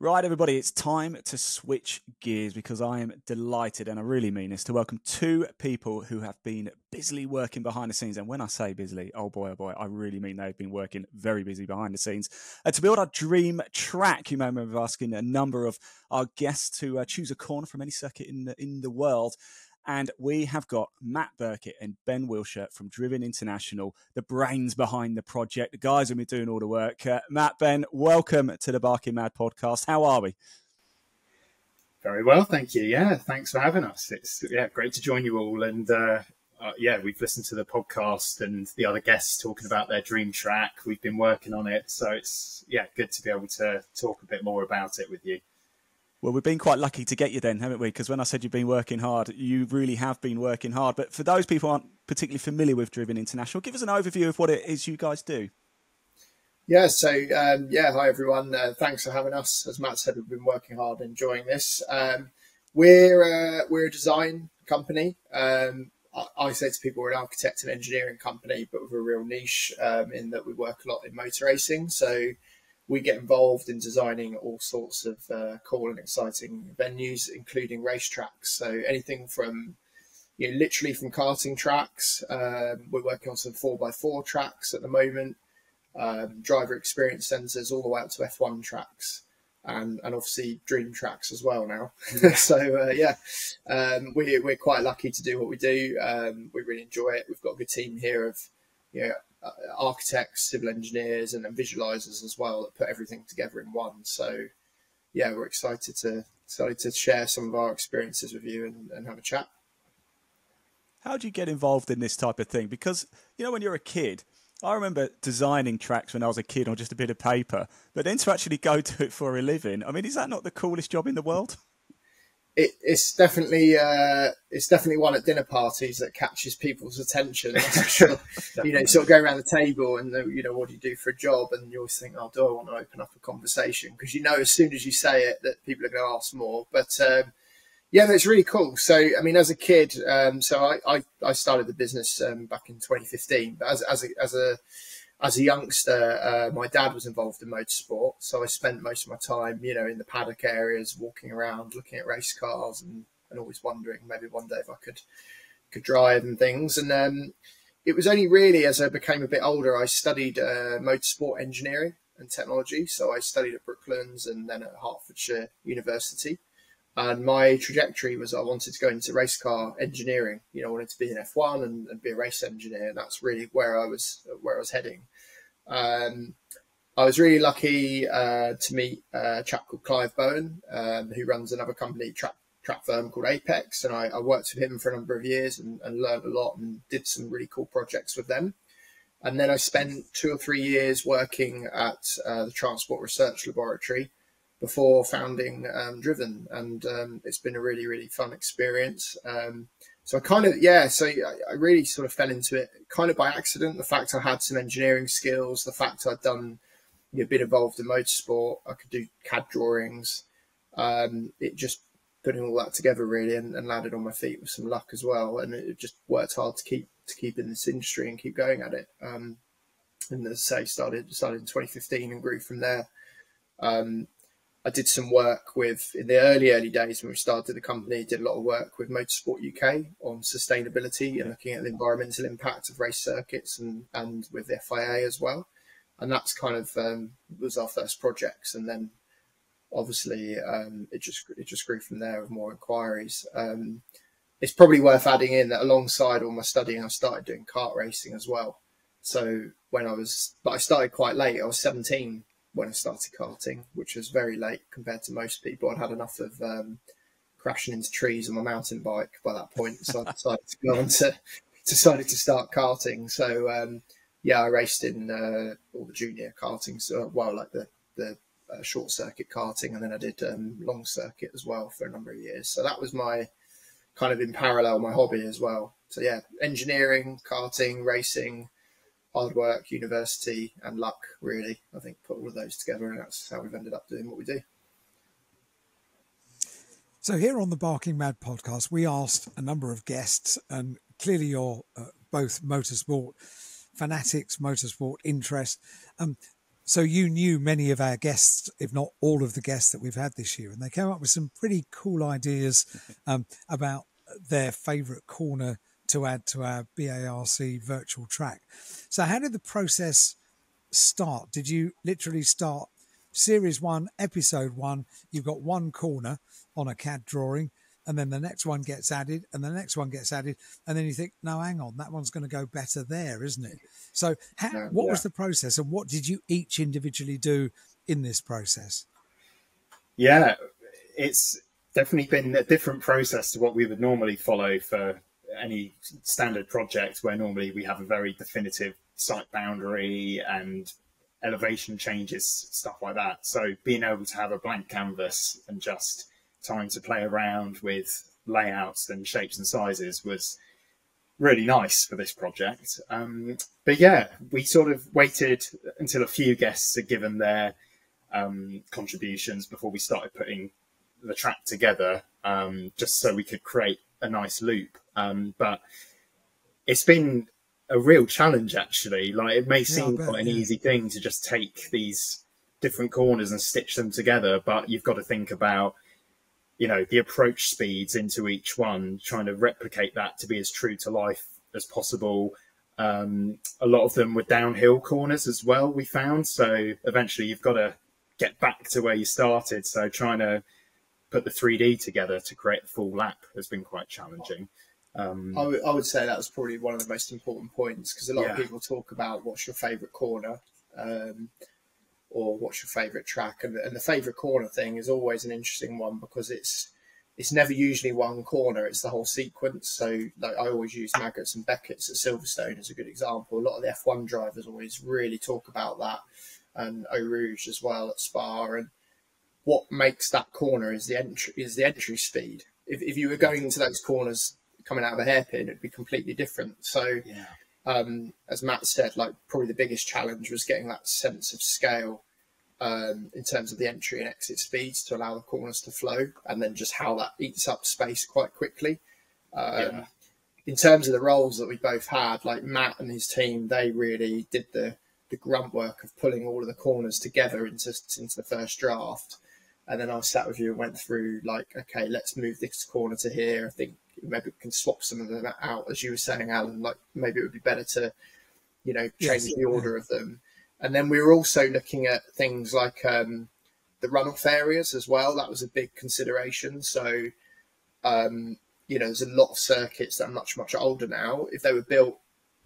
Right, everybody, it's time to switch gears because I am delighted, and I really mean this, to welcome two people who have been busily working behind the scenes. And when I say busily, oh boy, oh boy, I really mean they've been working very busy behind the scenes uh, to build our dream track. You may remember asking a number of our guests to uh, choose a corner from any circuit in the, in the world. And we have got Matt Burkett and Ben Wilshire from Driven International, the brains behind the project. The guys who've been doing all the work. Uh, Matt, Ben, welcome to the Barking Mad podcast. How are we? Very well, thank you. Yeah, thanks for having us. It's yeah, great to join you all. And uh, uh, yeah, we've listened to the podcast and the other guests talking about their dream track. We've been working on it, so it's yeah, good to be able to talk a bit more about it with you. Well, we've been quite lucky to get you then, haven't we? Because when I said you've been working hard, you really have been working hard. But for those people aren't particularly familiar with Driven International, give us an overview of what it is you guys do. Yeah, so um, yeah, hi everyone. Uh, thanks for having us. As Matt said, we've been working hard, enjoying this. Um, we're uh, we're a design company. Um, I, I, say to people, we're an architect and engineering company, but with a real niche um, in that we work a lot in motor racing. So we get involved in designing all sorts of uh, cool and exciting venues, including racetracks. So anything from you know, literally from karting tracks. Um, we're working on some four x four tracks at the moment, um, driver experience centres, all the way up to F1 tracks, and and obviously dream tracks as well now. so uh, yeah, um, we we're quite lucky to do what we do. Um, we really enjoy it. We've got a good team here of you know, uh, architects, civil engineers, and, and visualizers as well that put everything together in one. So, yeah, we're excited to excited to share some of our experiences with you and, and have a chat. How do you get involved in this type of thing? Because you know, when you're a kid, I remember designing tracks when I was a kid on just a bit of paper, but then to actually go to it for a living, I mean, is that not the coolest job in the world? It, it's definitely uh, it's definitely one at dinner parties that catches people's attention. sure. you know, sort of go around the table and you know, what do you do for a job? And you always think, oh, do I want to open up a conversation? Because you know, as soon as you say it, that people are going to ask more. But um, yeah, that's really cool. So, I mean, as a kid, um, so I, I, I started the business um, back in 2015. But as as a, as a as a youngster, uh, my dad was involved in motorsport, so I spent most of my time, you know, in the paddock areas, walking around, looking at race cars, and, and always wondering maybe one day if I could could drive and things. And um, it was only really as I became a bit older, I studied uh, motorsport engineering and technology. So I studied at Brooklands and then at Hertfordshire University. And my trajectory was I wanted to go into race car engineering. You know, I wanted to be an F1 and, and be a race engineer. And that's really where I was where I was heading. Um, I was really lucky uh, to meet a chap called Clive Bowen, um, who runs another company, track, track firm called Apex. And I, I, worked with him for a number of years and, and learned a lot and did some really cool projects with them. And then I spent two or three years working at uh, the Transport Research Laboratory, before founding um, Driven, and um, it's been a really really fun experience. Um, so I kind of yeah, so I, really sort of fell into it kind of by accident. The fact I had some engineering skills, the fact I'd done you know, been involved in motorsport, I could do CAD drawings. Um, it just putting all that together really and, and, landed on my feet with some luck as well, and it just worked hard to keep to keep in this industry and keep going at it. Um, and as I say, started started in 2015 and grew from there. Um, I did some work with in the early early days when we started the company. Did a lot of work with Motorsport UK on sustainability and looking at the environmental impact of race circuits and and with the FIA as well. And that's kind of um, was our first projects, and then obviously um, it just it just grew from there with more inquiries. Um, it's probably worth adding in that alongside all my studying, I started doing kart racing as well. So when I was, but I started quite late. I was 17 when I started karting, which was very late compared to most people. I'd had enough of um, crashing into trees on my mountain bike by that point, so I decided to go on to decided to start karting. So um, yeah, I raced in uh, all the junior karting, so well, like the the uh, short circuit karting, and then I did um, long circuit as well for a number of years. So that was my kind of in parallel my hobby as well. So yeah, engineering, karting, racing, hard work, university, and luck. Really, I think put all of those together, and that's how we've ended up doing what we do. So here on the Barking Mad podcast, we asked a number of guests, and clearly you're uh, both motorsport fanatics, motorsport interest. Um, so you knew many of our guests, if not all of the guests that we've had this year, and they came up with some pretty cool ideas um, about their favourite corner to add to our BARC virtual track. So, how did the process start? Did you literally start series one, episode one? You've got one corner on a CAD drawing, and then the next one gets added, and the next one gets added, and then you think, no, hang on, that one's going to go better there, isn't it? So, how, yeah, what yeah. was the process, and what did you each individually do in this process? Yeah, it's definitely been a different process to what we would normally follow for any standard project, where normally we have a very definitive site boundary and elevation changes, stuff like that. So, being able to have a blank canvas and just time to play around with layouts and shapes and sizes was really nice for this project. Um, but yeah, we sort of waited until a few guests had given their um, contributions before we started putting the track together, um, just so we could create a nice loop. Um, but it's been a real challenge, actually. Like it may seem yeah, quite an yeah. easy thing to just take these different corners and stitch them together, but you've got to think about you know the approach speeds into each one, trying to replicate that to be as true to life as possible. Um, a lot of them were downhill corners as well. We found so eventually you've got to get back to where you started. So trying to put the 3D together to create the full lap has been quite challenging. Um, I, w- I would say that was probably one of the most important points because a lot yeah. of people talk about what's your favourite corner. Um, or what's your favourite track? And, and the favourite corner thing is always an interesting one because it's it's never usually one corner; it's the whole sequence. So, like I always use Maggots and Becketts at Silverstone as a good example. A lot of the F1 drivers always really talk about that, and Eau Rouge as well at Spa. And what makes that corner is the entry is the entry speed. If, if you were going into those corners coming out of a hairpin, it'd be completely different. So. Yeah um, as Matt said, like probably the biggest challenge was getting that sense of scale um, in terms of the entry and exit speeds to allow the corners to flow, and then just how that eats up space quite quickly. Um, yeah. In terms of the roles that we both had, like Matt and his team, they really did the the grunt work of pulling all of the corners together into into the first draft. And then I sat with you and went through like, okay, let's move this corner to here. I think maybe we can swap some of them out, as you were saying, Alan. Like maybe it would be better to, you know, change yes, the order of them. And then we were also looking at things like um, the runoff areas as well. That was a big consideration. So, um, you know, there's a lot of circuits that are much much older now. If they were built,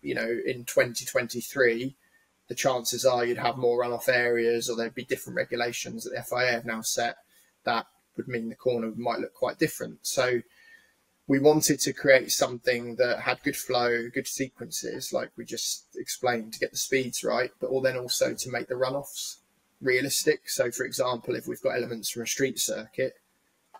you know, in 2023, the chances are you'd have more runoff areas, or there'd be different regulations that the FIA have now set that would mean the corner might look quite different. So we wanted to create something that had good flow, good sequences, like we just explained, to get the speeds right, but all then also to make the runoffs realistic. So, for example, if we've got elements from a street circuit,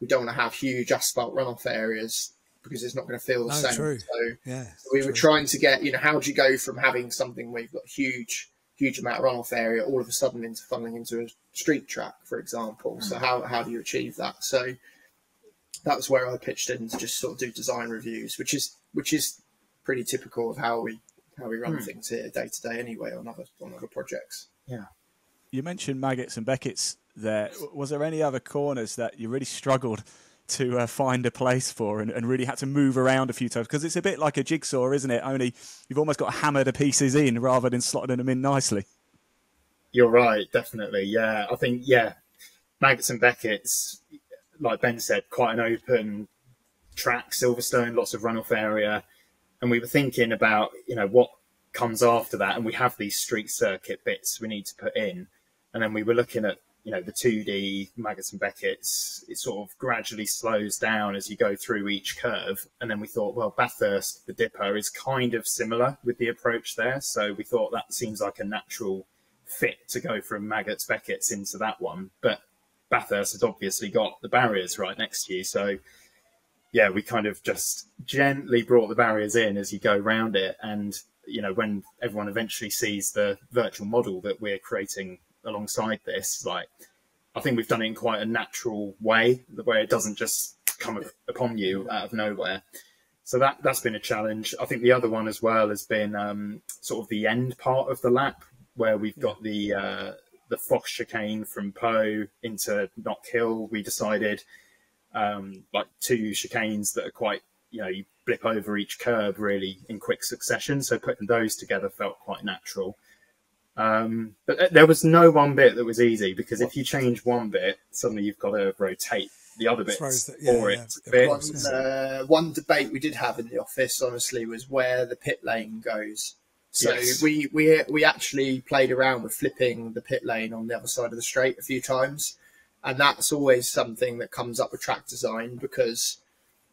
we don't want to have huge asphalt runoff areas because it's not going to feel the no, same. True. So, yeah, we true. were trying to get, you know, how do you go from having something where you've got huge, huge amount of runoff area all of a sudden into funneling into a street track, for example? Mm. So, how, how do you achieve that? So, that was where I pitched in to just sort of do design reviews, which is which is pretty typical of how we how we run things here day to day anyway on other on other projects. Yeah. You mentioned maggots and Becketts there. Was there any other corners that you really struggled to uh, find a place for and, and really had to move around a few times? Because it's a bit like a jigsaw, isn't it? Only you've almost got to hammer the pieces in rather than slotting them in nicely. You're right, definitely. Yeah, I think yeah, Maggots and Becketts, like Ben said, quite an open track, Silverstone, lots of runoff area, and we were thinking about you know what comes after that, and we have these street circuit bits we need to put in, and then we were looking at you know the 2D Maggots and Becketts. It sort of gradually slows down as you go through each curve, and then we thought, well, Bathurst, the Dipper, is kind of similar with the approach there, so we thought that seems like a natural fit to go from Maggots Becketts into that one, but Bathurst has obviously got the barriers right next to you, so yeah, we kind of just gently brought the barriers in as you go around it. And, you know, when everyone eventually sees the virtual model that we're creating alongside this, like, I think we've done it in quite a natural way, the way it doesn't just come upon you out of nowhere. So that, that's been a challenge. I think the other one as well has been um, sort of the end part of the lap where we've got the, uh, the Fox chicane from Pau into Knockhill. We decided um, like two chicanes that are quite, you know, you blip over each curb really in quick succession. So putting those together felt quite natural. Um, but there was no one bit that was easy because if you change one bit, suddenly you've got to rotate the other bits Throws the- yeah, for yeah, it to of fit. course, One, uh, one debate we did have in the office, honestly, was where the pit lane goes. So Yes. we, we we actually played around with flipping the pit lane on the other side of the straight a few times, and that's always something that comes up with track design because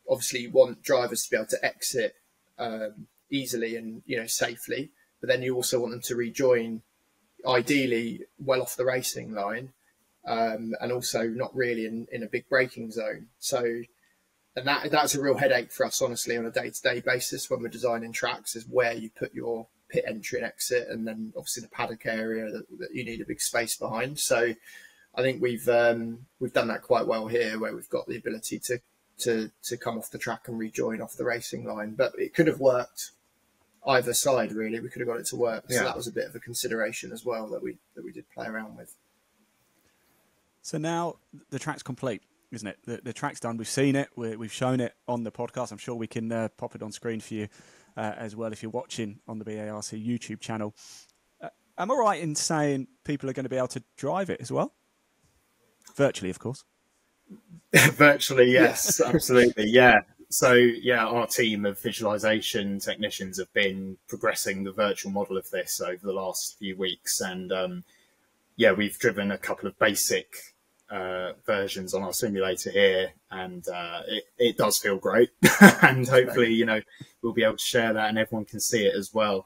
obviously you want drivers to be able to exit um, easily and you know safely, but then you also want them to rejoin, ideally well off the racing line, um, and also not really in, in a big braking zone. So and that that's a real headache for us, honestly, on a day to day basis when we're designing tracks is where you put your pit entry and exit, and then obviously the paddock area that, that you need a big space behind. So I think we've um, we've done that quite well here, where we've got the ability to to to come off the track and rejoin off the racing line. But it could have worked either side, really. We could have got it to work. So Yeah. that was a bit of a consideration as well that we that we did play around with. So now the track's complete, isn't it? The, the track's done. We've seen it. we we've shown it on the podcast. I'm sure we can uh, pop it on screen for you uh, as well if you're watching on the BARC YouTube channel. Uh, am I right in saying people are going to be able to drive it as well? Virtually, of course. Virtually, yes, absolutely, yeah. So, yeah, our team of visualization technicians have been progressing the virtual model of this over the last few weeks, and um, yeah, we've driven a couple of basic uh, versions on our simulator here, and uh, it, it does feel great. and hopefully, you know, we'll be able to share that, and everyone can see it as well.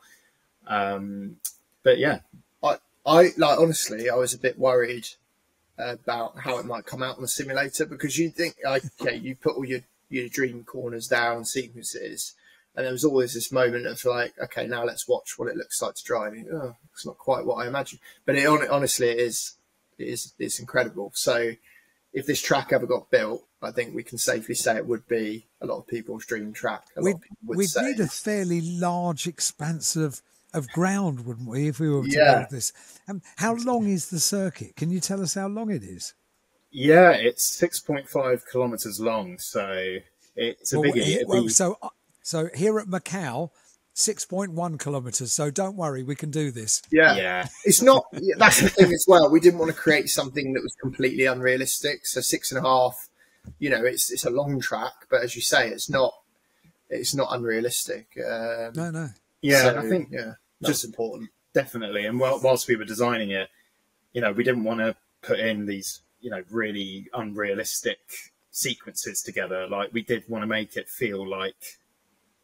Um, but yeah, I, I like honestly, I was a bit worried about how it might come out on the simulator because you think, like, okay, you put all your your dream corners down sequences, and there was always this moment of like, okay, now let's watch what it looks like to drive. And, oh, it's not quite what I imagined, but it hon- honestly it is it is it's incredible. So if this track ever got built, I think we can safely say it would be a lot of people's dream track. We'd, we'd need a fairly large expanse of, of ground, wouldn't we, if we were to Yeah. build this? Um, how long is the circuit? Can you tell us how long it is? Yeah, it's six point five kilometers long, so it's a Well, biggie. It'd well, be- so, uh, so here at Macau, 6.1 kilometres. So don't worry, we can do this. yeah. yeah, it's not that's the thing as well we didn't want to create something that was completely unrealistic so six and a half you know it's it's a long track but as you say it's not it's not unrealistic um, No, no. yeah. so, I think yeah that's just- important definitely. And whilst we were designing it, you know, we didn't want to put in these, you know, really unrealistic sequences together. Like we did want to make it feel like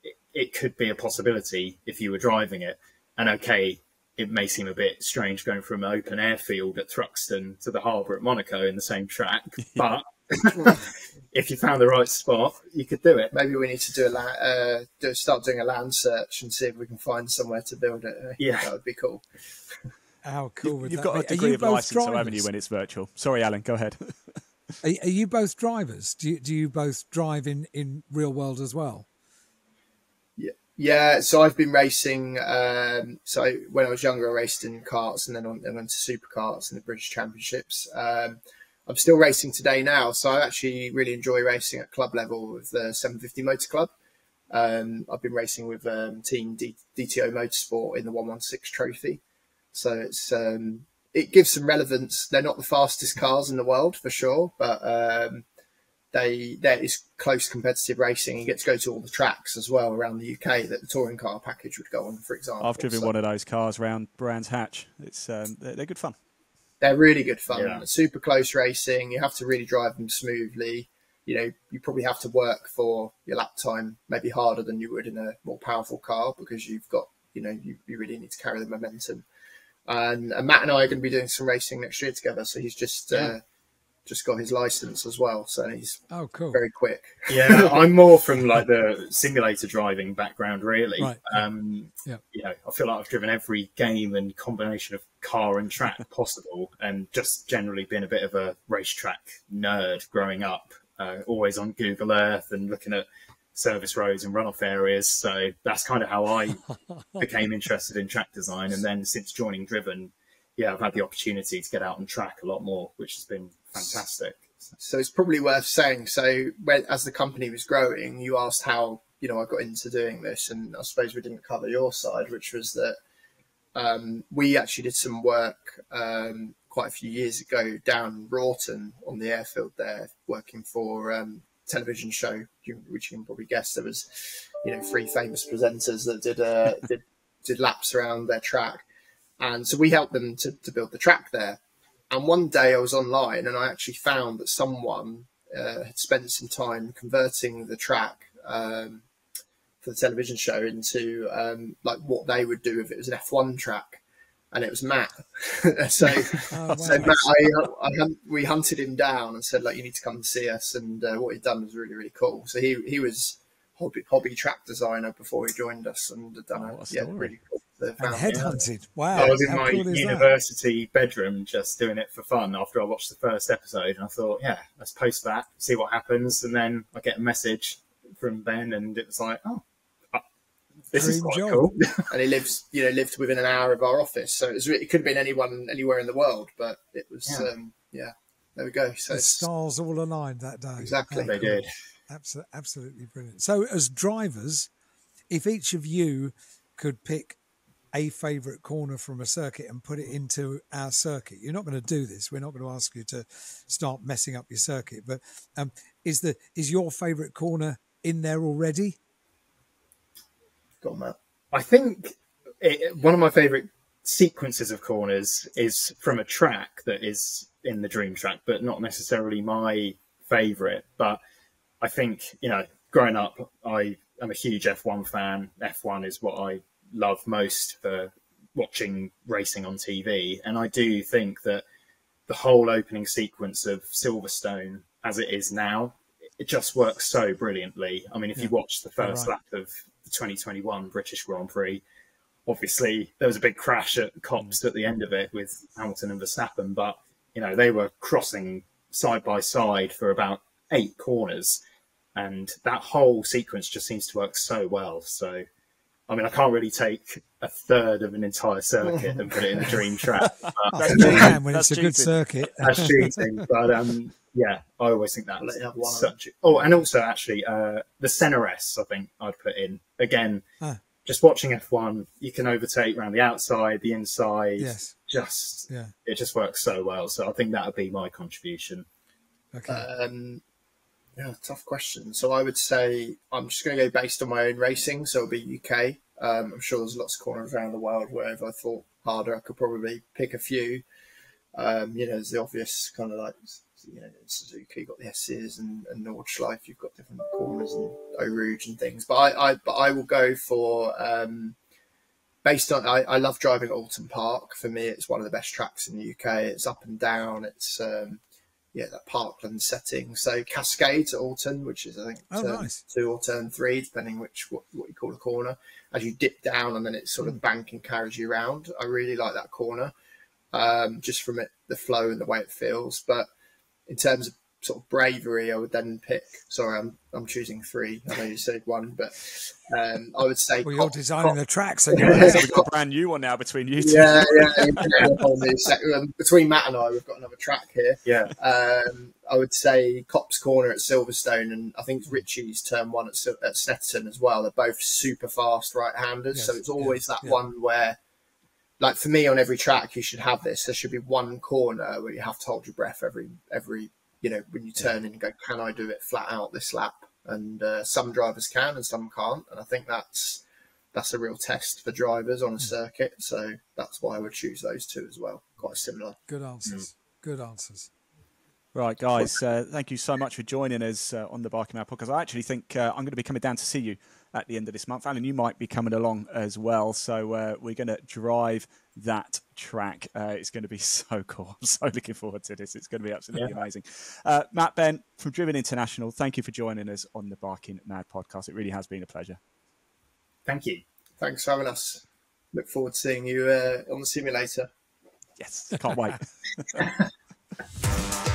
it, it could be a possibility if you were driving it. And okay, it may seem a bit strange going from an open airfield at Thruxton to the harbour at Monaco in the same track, but if you found the right spot, you could do it. maybe we need to do a la- uh, do start doing a land search and see if we can find somewhere to build it Yeah. that would be cool How cool would You've that got a be? Are degree of both license, though, haven't you, when it's virtual? Sorry, Alan, go ahead. Are, are you both drivers? Do you, do you both drive in, in real world as well? Yeah, so I've been racing. Um, so when I was younger, I raced in karts, and then I went to superkarts and the British Championships. Um, I'm still racing today now, so I actually really enjoy racing at club level with the 750 Motor Club. Um, I've been racing with um, Team D- DTO Motorsport in the 116 Trophy, so it's um, it gives some relevance. They're not the fastest cars in the world for sure, but um, they there is close competitive racing. You get to go to all the tracks as well around the UK that the touring car package would go on, for example. I've driven So one of those cars around Brands Hatch. It's um, they're, they're good fun. they're really good fun. Yeah. Super close racing. You have to really drive them smoothly. You know, you probably have to work for your lap time maybe harder than you would in a more powerful car because you've got, you know, you, you really need to carry the momentum. And, and Matt and I are going to be doing some racing next year together. So he's just uh, just got his license as well. So he's Oh, cool. very quick. yeah, I'm more from like the simulator driving background, really. Right. Um, Yeah. You know, I feel like I've driven every game and combination of car and track possible, and just generally been a bit of a racetrack nerd growing up. Uh, always on Google Earth and looking at service roads and runoff areas. So that's kind of how I became interested in track design. And then since joining Driven, yeah, I've had the opportunity to get out on track a lot more, which has been fantastic. So it's probably worth saying. So when, as the company was growing, you asked how you know I got into doing this, and I suppose we didn't cover your side, which was that um, we actually did some work um, quite a few years ago down Broughton on the airfield there, working for um, a television show, which you can probably guess there was you know three famous presenters that did uh, did did laps around their track, and so we helped them to, to build the track there. And one day I was online and I actually found that someone uh, had spent some time converting the track um, for the television show into um, like what they would do if it was an F1 track. And it was Matt. so, Oh, so. Matt, I, I, hunt- we hunted him down and said, like, you need to come and see us. And uh, what he'd done was really, really cool. So he, he was hobby, hobby track designer before he joined us and had done Oh, a, yeah, really cool. And headhunted. Wow. I was in How my cool is that? university bedroom just doing it for fun after I watched the first episode, and I thought, yeah, let's post that, see what happens, and then I get a message from Ben, and it was like, oh, this is Dream quite job. cool. and he lives, you know, lived within an hour of our office. So it, was, it could have been anyone, anywhere in the world, but it was, Yeah. um, yeah, there we go. So The stars all aligned that day. Exactly. How they cool. did. Absolutely, absolutely brilliant. So, as drivers, if each of you could pick a favourite corner from a circuit and put it into our circuit, you're not going to do this. We're not going to ask you to start messing up your circuit. But um, is the is your favourite corner in there already? Go on, Matt. I think it, one of my favourite sequences of corners is from a track that is in the Dream Track, but not necessarily my favourite. But I think you know, growing up, I am a huge F1 fan. F1 is what I love most for watching racing on TV, and I do think that the whole opening sequence of Silverstone, as it is now, it just works so brilliantly. I mean, if you watch the first right. lap of 2021 British Grand Prix, obviously there was a big crash at Copse mm. at the end of it with Hamilton and Verstappen, but you know they were crossing side by side for about eight corners, and that whole sequence just seems to work so well. So, I mean, I can't really take a third of an entire circuit and put it in a dream track. But You can when That's it's a good circuit. that's cheating. But um, yeah, I always think Let that's you such. Oh, and also actually, uh, the center S, I think I'd put in again. Ah. Just watching F1, you can overtake around the outside, the inside. Yes. Just Yeah. it just works so well. So I think that would be my contribution. Okay. Um, yeah, tough question. So I would say I'm just going to go based on my own racing. So it'll be UK. Um, I'm sure there's lots of corners around the world where if I thought harder, I could probably pick a few. Um, you know, there's the obvious kind of like, you know, Suzuka, you've got the S's and, and Nordschleife, you've got different corners and Eau Rouge and things. But I, I, but I will go for, um, based on, I, I love driving Oulton Park. For me, it's one of the best tracks in the UK. It's up and down. It's, um, yeah, that parkland setting. So Cascade to Alton, which is I think Oh, turn nice. two or turn three, depending which what, what you call a corner. As you dip down and then it sort of bank and carries you around. I really like that corner, um, just from it the flow and the way it feels. But in terms of sort of bravery, I would then pick. Sorry, I'm I'm choosing three. I know you said one, but um, I would say. Well, you're Cop- designing Cop- the track, so So you're we've got a brand new one now between you two. yeah, yeah. yeah, whole new sec- um, between Matt and I, we've got another track here. Yeah. Um, I would say Copse Corner at Silverstone, and I think Riches turn one at, Sil- at Snetterton as well. They're both super fast right-handers, so it's always yeah, that yeah. one where, like for me, on every track, you should have this. There should be one corner where you have to hold your breath every every you know when you turn in and go, can I do it flat out this lap? And uh, some drivers can, and some can't, and I think that's that's a real test for drivers on a circuit. So that's why I would choose those two as well. Quite similar. good answers. Good answers. Right, guys, uh, thank you so much for joining us uh, on the Barking Mad podcast. I actually think uh, I'm going to be coming down to see you at the end of this month. Alan, you might be coming along as well. So uh, we're going to drive that track. Uh, it's going to be so cool. I'm so looking forward to this. It's going to be absolutely amazing. Uh, Matt Ben from Driven International, thank you for joining us on the Barking Mad podcast. It really has been a pleasure. Thank you. Thanks for having us. Look forward to seeing you uh, on the simulator. Yes, can't wait.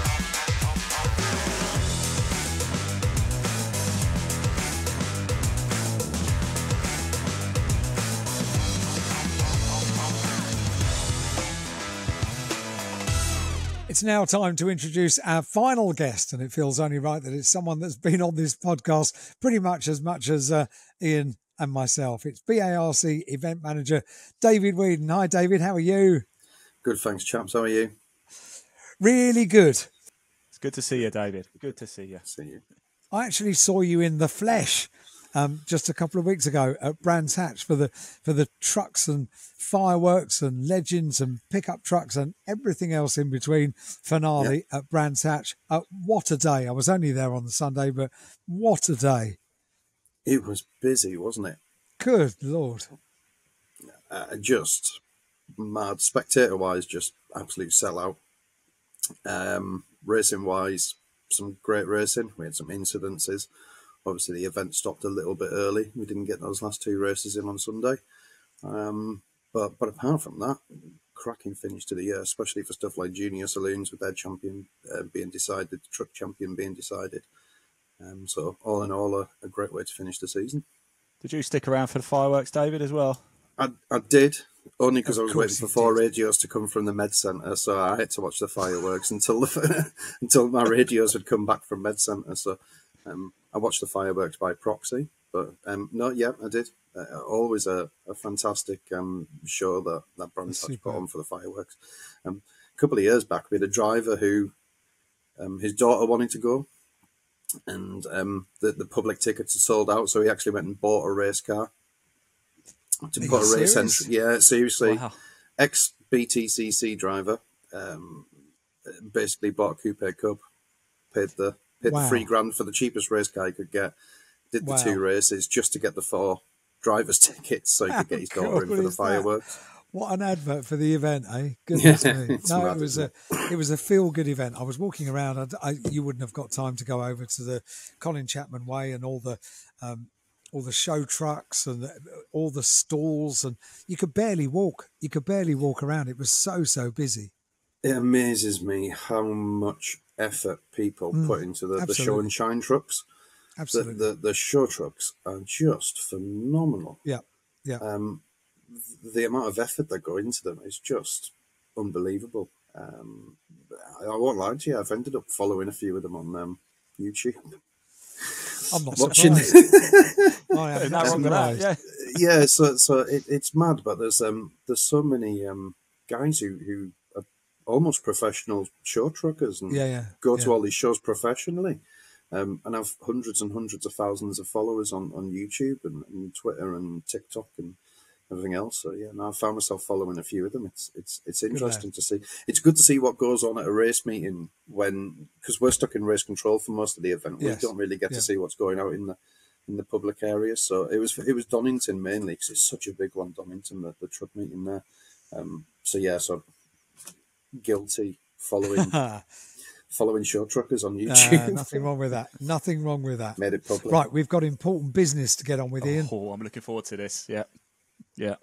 It's now time to introduce our final guest, and it feels only right that it's someone that's been on this podcast pretty much as much as uh, Ian and myself. It's BARC event manager David Wheadon. Hi, David. How are you? Good, thanks, chaps. How are you? Really good. It's good to see you, David. Good to see you. See you. I actually saw you in the flesh um, just a couple of weeks ago at Brands Hatch for the for the trucks and fireworks and legends and pickup trucks and everything else in between finale at Brands Hatch. Uh, what a day! I was only there on the Sunday, but what a day! It was busy, wasn't it? Good lord! Uh, just mad. Spectator wise, just absolute sellout. Um, racing wise, some great racing. We had some incidences. Obviously, the event stopped a little bit early. We didn't get those last two races in on Sunday. Um, but but apart from that, cracking finish to the year, especially for stuff like junior saloons with their champion uh, being decided, the truck champion being decided. Um, so all in all, a, a great way to finish the season. Did you stick around for the fireworks, David, as well? I, I did only because I was waiting for four did. radios to come from the med centre, so I had to watch the fireworks until the, until my radios had come back from med centre. So um, I watched the fireworks by proxy, but um, no, yeah, I did. Uh, always a, a fantastic um, show that that Brands Hatch put on for the fireworks. Um, a couple of years back, we had a driver who um, his daughter wanted to go, and um, the the public tickets had sold out, so he actually went and bought a race car to Are put a race serious? entry. Yeah, seriously, Wow. ex BTCC driver, um, basically bought a coupe cup, paid the paid Wow. the three grand for the cheapest race car he could get, did the Wow. two races just to get the four drivers tickets so he could get his daughter in for the is that? fireworks. What an advert for the event, eh? Goodness Yeah, me! No, mad, it was a it was a feel good event. I was walking around. I, I, you wouldn't have got time to go over to the Colin Chapman Way and all the um, all the show trucks and the, all the stalls, and you could barely walk. You could barely walk around. It was so so busy. It amazes me how much effort people put into the, the show and shine trucks. The, Absolutely. the the show trucks are just phenomenal. yeah. Yeah. um, the amount of effort that go into them is just unbelievable. Um, I, I won't lie to you, I've ended up following a few of them on um, YouTube. I'm not watching- surprised. I am Isn't that wrong with that? surprised. Yeah. yeah, so so it, it's mad, but there's um there's so many um guys who who are almost professional show truckers and Yeah, yeah, go to all these shows professionally. Um, and have hundreds and hundreds of thousands of followers on, on YouTube and, and Twitter and TikTok and everything else. So yeah, now I found myself following a few of them. It's it's it's interesting to see. It's good to see what goes on at a race meeting when because we're stuck in race control for most of the event. Yes. We don't really get Yeah. to see what's going out in the in the public area. So it was it was Donington mainly because it's such a big one, Donington, the, the truck meeting there. Um, so yeah, so guilty following following show truckers on Uh, YouTube. nothing wrong with that. Nothing wrong with that. Made it public. Right, we've got important business to get on with, Ian. Oh, I'm looking forward to this. Yeah. Yeah.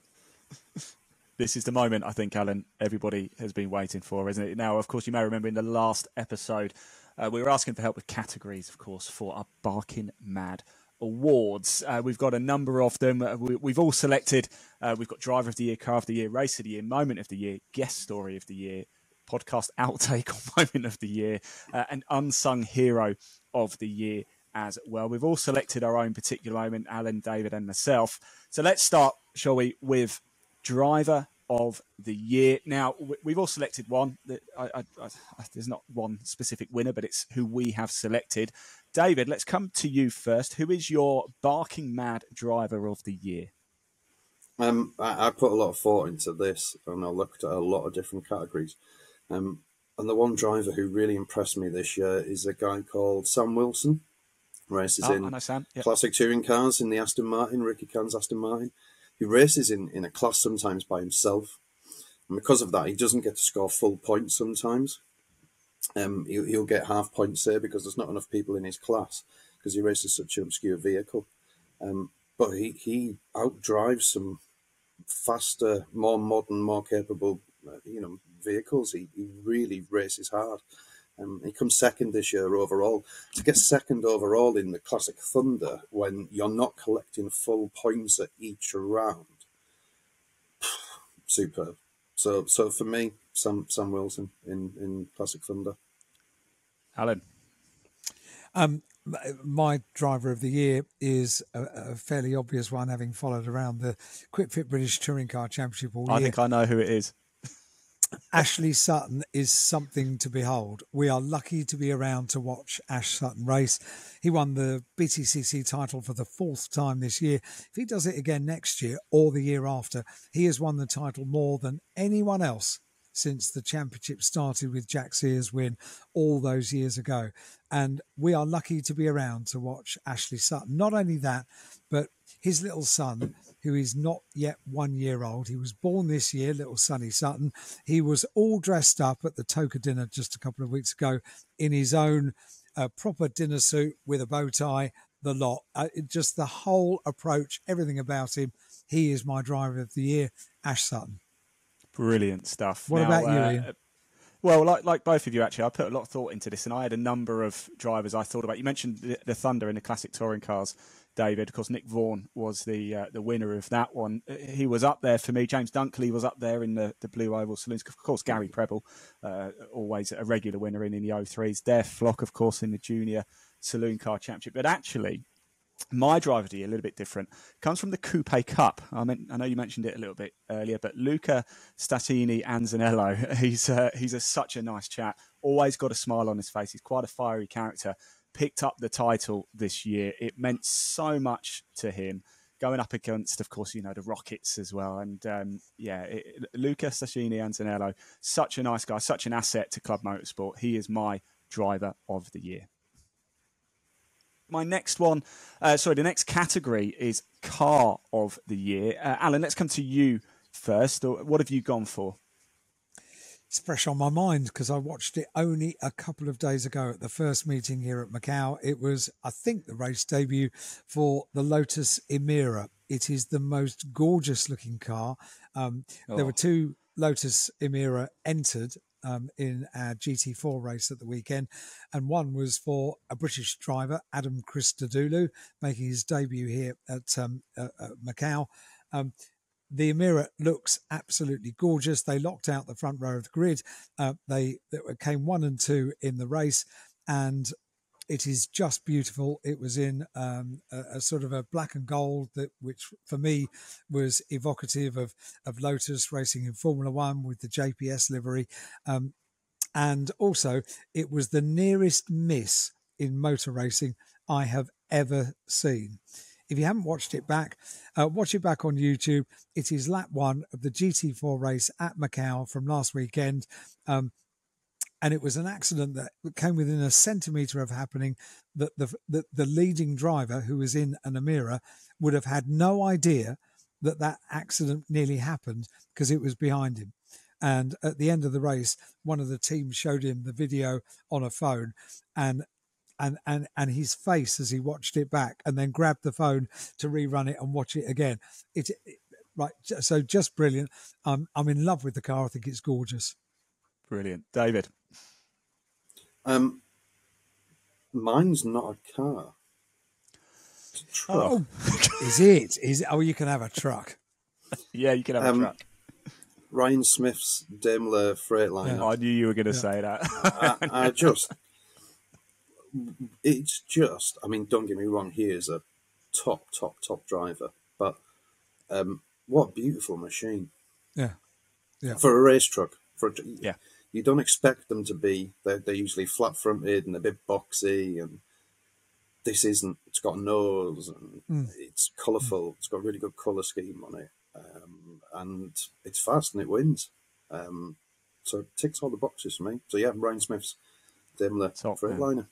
this is the moment, I think, Alan, everybody has been waiting for, isn't it? Now, of course, you may remember in the last episode uh, we were asking for help with categories, of course, for our Barking Mad awards. Uh, we've got a number of them. Uh, we, have all selected. Uh, we've got Driver of the Year, Car of the Year, Race of the Year, Moment of the Year, Guest Story of the Year, Podcast Outtake or Moment of the Year, uh, and Unsung Hero of the Year as well. We've all selected our own particular moment, Alan, David, and myself. So let's start, shall we, with Driver of the year. Now we've all selected one. I, I, I, there's not one specific winner, but it's who we have selected. David, let's come to you first. Who is your barking mad driver of the year? Um, I, put a lot of thought into this, and I looked at a lot of different categories. Um, and the one driver who really impressed me this year is a guy called Sam Wilson. Races oh, in Yep. classic touring cars in the Aston Martin, Ricky Cairns Aston Martin. He races in, in a class sometimes by himself. And because of that, he doesn't get to score full points sometimes. Um, he'll, he'll get half points there because there's not enough people in his class because he races such an obscure vehicle. Um, but he, he outdrives some faster, more modern, more capable, uh, you know, vehicles. He, he really races hard. Um, he comes second this year overall. To get second overall in the Classic Thunder when you're not collecting full points at each round, superb. So, so for me, Sam Sam Wilson in in Classic Thunder. Alan, um, my driver of the year is a, a, fairly obvious one, having followed around the Kwik Fit British Touring Car Championship all I year. think I know who it is. Ashley Sutton is something to behold. We are lucky to be around to watch Ash Sutton race. He won the BTCC title for the fourth time this year. If he does it again next year or the year after, he has won the title more than anyone else since the championship started with Jack Sears' win all those years ago. And we are lucky to be around to watch Ashley Sutton. Not only that, but his little son who is not yet one year old. He was born this year, little Sonny Sutton. He was all dressed up at the TOCA dinner just a couple of weeks ago in his own uh, proper dinner suit with a bow tie, the lot. Uh, just the whole approach, everything about him. He is my driver of the year, Ash Sutton. Brilliant stuff. What now, about you, uh, Ian? Well, like like both of you, actually, I put a lot of thought into this, and I had a number of drivers I thought about. You mentioned the, the Thunder in the classic touring cars David. Of course, Nick Vaughan was the uh, the winner of that one. He was up there for me. James Dunkley was up there in the, the Blue Oval Saloons. Of course, Gary Preble, uh, always a regular winner in, in the 03s. Their flock, of course, in the Junior Saloon Car Championship. But actually, my driver to a little bit different. Comes from the Coupe Cup. I mean, I know you mentioned it a little bit earlier, but Luca Statini Anzanello. He's uh, he's a, such a nice chap. Always got a smile on his face. He's quite a fiery character picked up the title this year. It meant so much to him going up against, of course, you know, the Rockets as well. And um, yeah, it, Luca Sashini Antonello, such a nice guy, such an asset to Club Motorsport. He is my driver of the year. My next one, uh, sorry, the next category is car of the year. Uh, Alan, let's come to you first. What have you gone for? It's fresh on my mind because I watched it only a couple of days ago at the first meeting here at Macau. It was, I think, the race debut for the Lotus Emira. It is the most gorgeous looking car. Um, oh. There were two Lotus Emira entered um, in our GT4 race at the weekend, and one was for a British driver, Adam Christodoulou, making his debut here at, um, at Macau. Um, the Emira looks absolutely gorgeous. They locked out the front row of the grid. Uh, they, they came one and two in the race, and it is just beautiful. It was in um, a, a, sort of a black and gold that, which for me was evocative of of Lotus racing in Formula One with the JPS livery, um, and also it was the nearest miss in motor racing I have ever seen. If you haven't watched it back, uh, watch it back on YouTube. It is lap one of the GT4 race at Macau from last weekend. Um, and it was an accident that came within a centimetre of happening that the, the, the leading driver who was in an Emira would have had no idea that that accident nearly happened because it was behind him. And at the end of the race, one of the teams showed him the video on a phone, and and and and his face as he watched it back and then grabbed the phone to rerun it and watch it again it, it right so just brilliant um, i'm in love with the car i think it's gorgeous brilliant david um Mine's not a car. It's a truck. Oh, is it? Is it? Oh, you can have a truck. Yeah, you can have Um, a truck. Ryan Smith's Daimler Freightliner. I knew you were going to Yeah. say that. I, I just, it's just. I mean, don't get me wrong. He is a top, top, top driver, but um, what a beautiful machine Yeah. Yeah. for a race truck. For a, Yeah. you don't expect them to be. They're, they're usually flat fronted and a bit boxy, and this isn't. It's got a nose and Mm. it's colourful. It's got a really good colour scheme on it, um, and it's fast and it wins. Um, so it ticks all the boxes for me. So yeah, Ryan Smith's Daimler Top. Freightliner.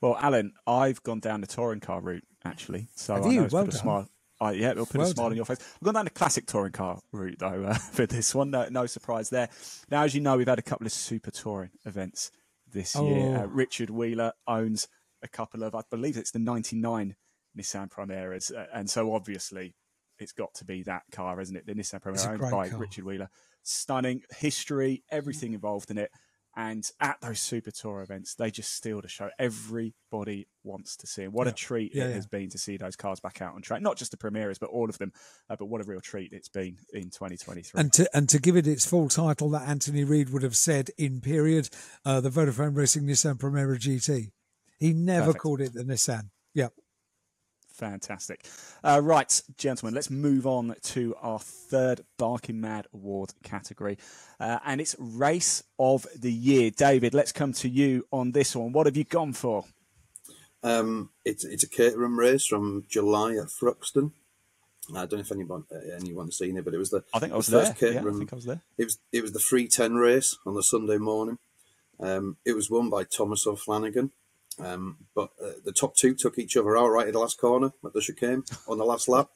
Well, Alan, I've gone down the touring car route actually, so Have I you? know it's Well put a smile. I, yeah, it'll put Well a smile done. on your face. I've gone down the classic touring car route though uh, for this one. No, no surprise there. Now, as you know, we've had a couple of super touring events this year. Oh. Uh, Richard Wheeler owns a couple of, I believe it's the '99 Nissan Primeras, uh, and so obviously it's got to be that car, isn't it? The Nissan a Primera owned great by car. Richard Wheeler. Stunning history, everything involved in it. And at those Super Tour events, they just steal the show. Everybody wants to see them. What a treat Yeah, it yeah. has been to see those cars back out on track. Not just the Primeras, but all of them. Uh, but what a real treat it's been in 2023. And to and to give it its full title that Anthony Reid would have said in period, uh, the Vodafone Racing Nissan Primera GT. He never Perfect. called it the Nissan. Yeah. Fantastic. Uh, right, gentlemen, let's move on to our third Barking Mad Award category. Uh, and it's Race of the Year. David, let's come to you on this one. What have you gone for? Um, it's it's a Caterham race from July at Thruxton. I don't know if anyone uh, anyone's seen it, but it was the I think I the was there. first Yeah, I think I was there. It was it was the three ten race on the Sunday morning. Um, it was won by Thomas O'Flanagan, um, but uh, the top two took each other out right at the last corner at the chicane on the last lap.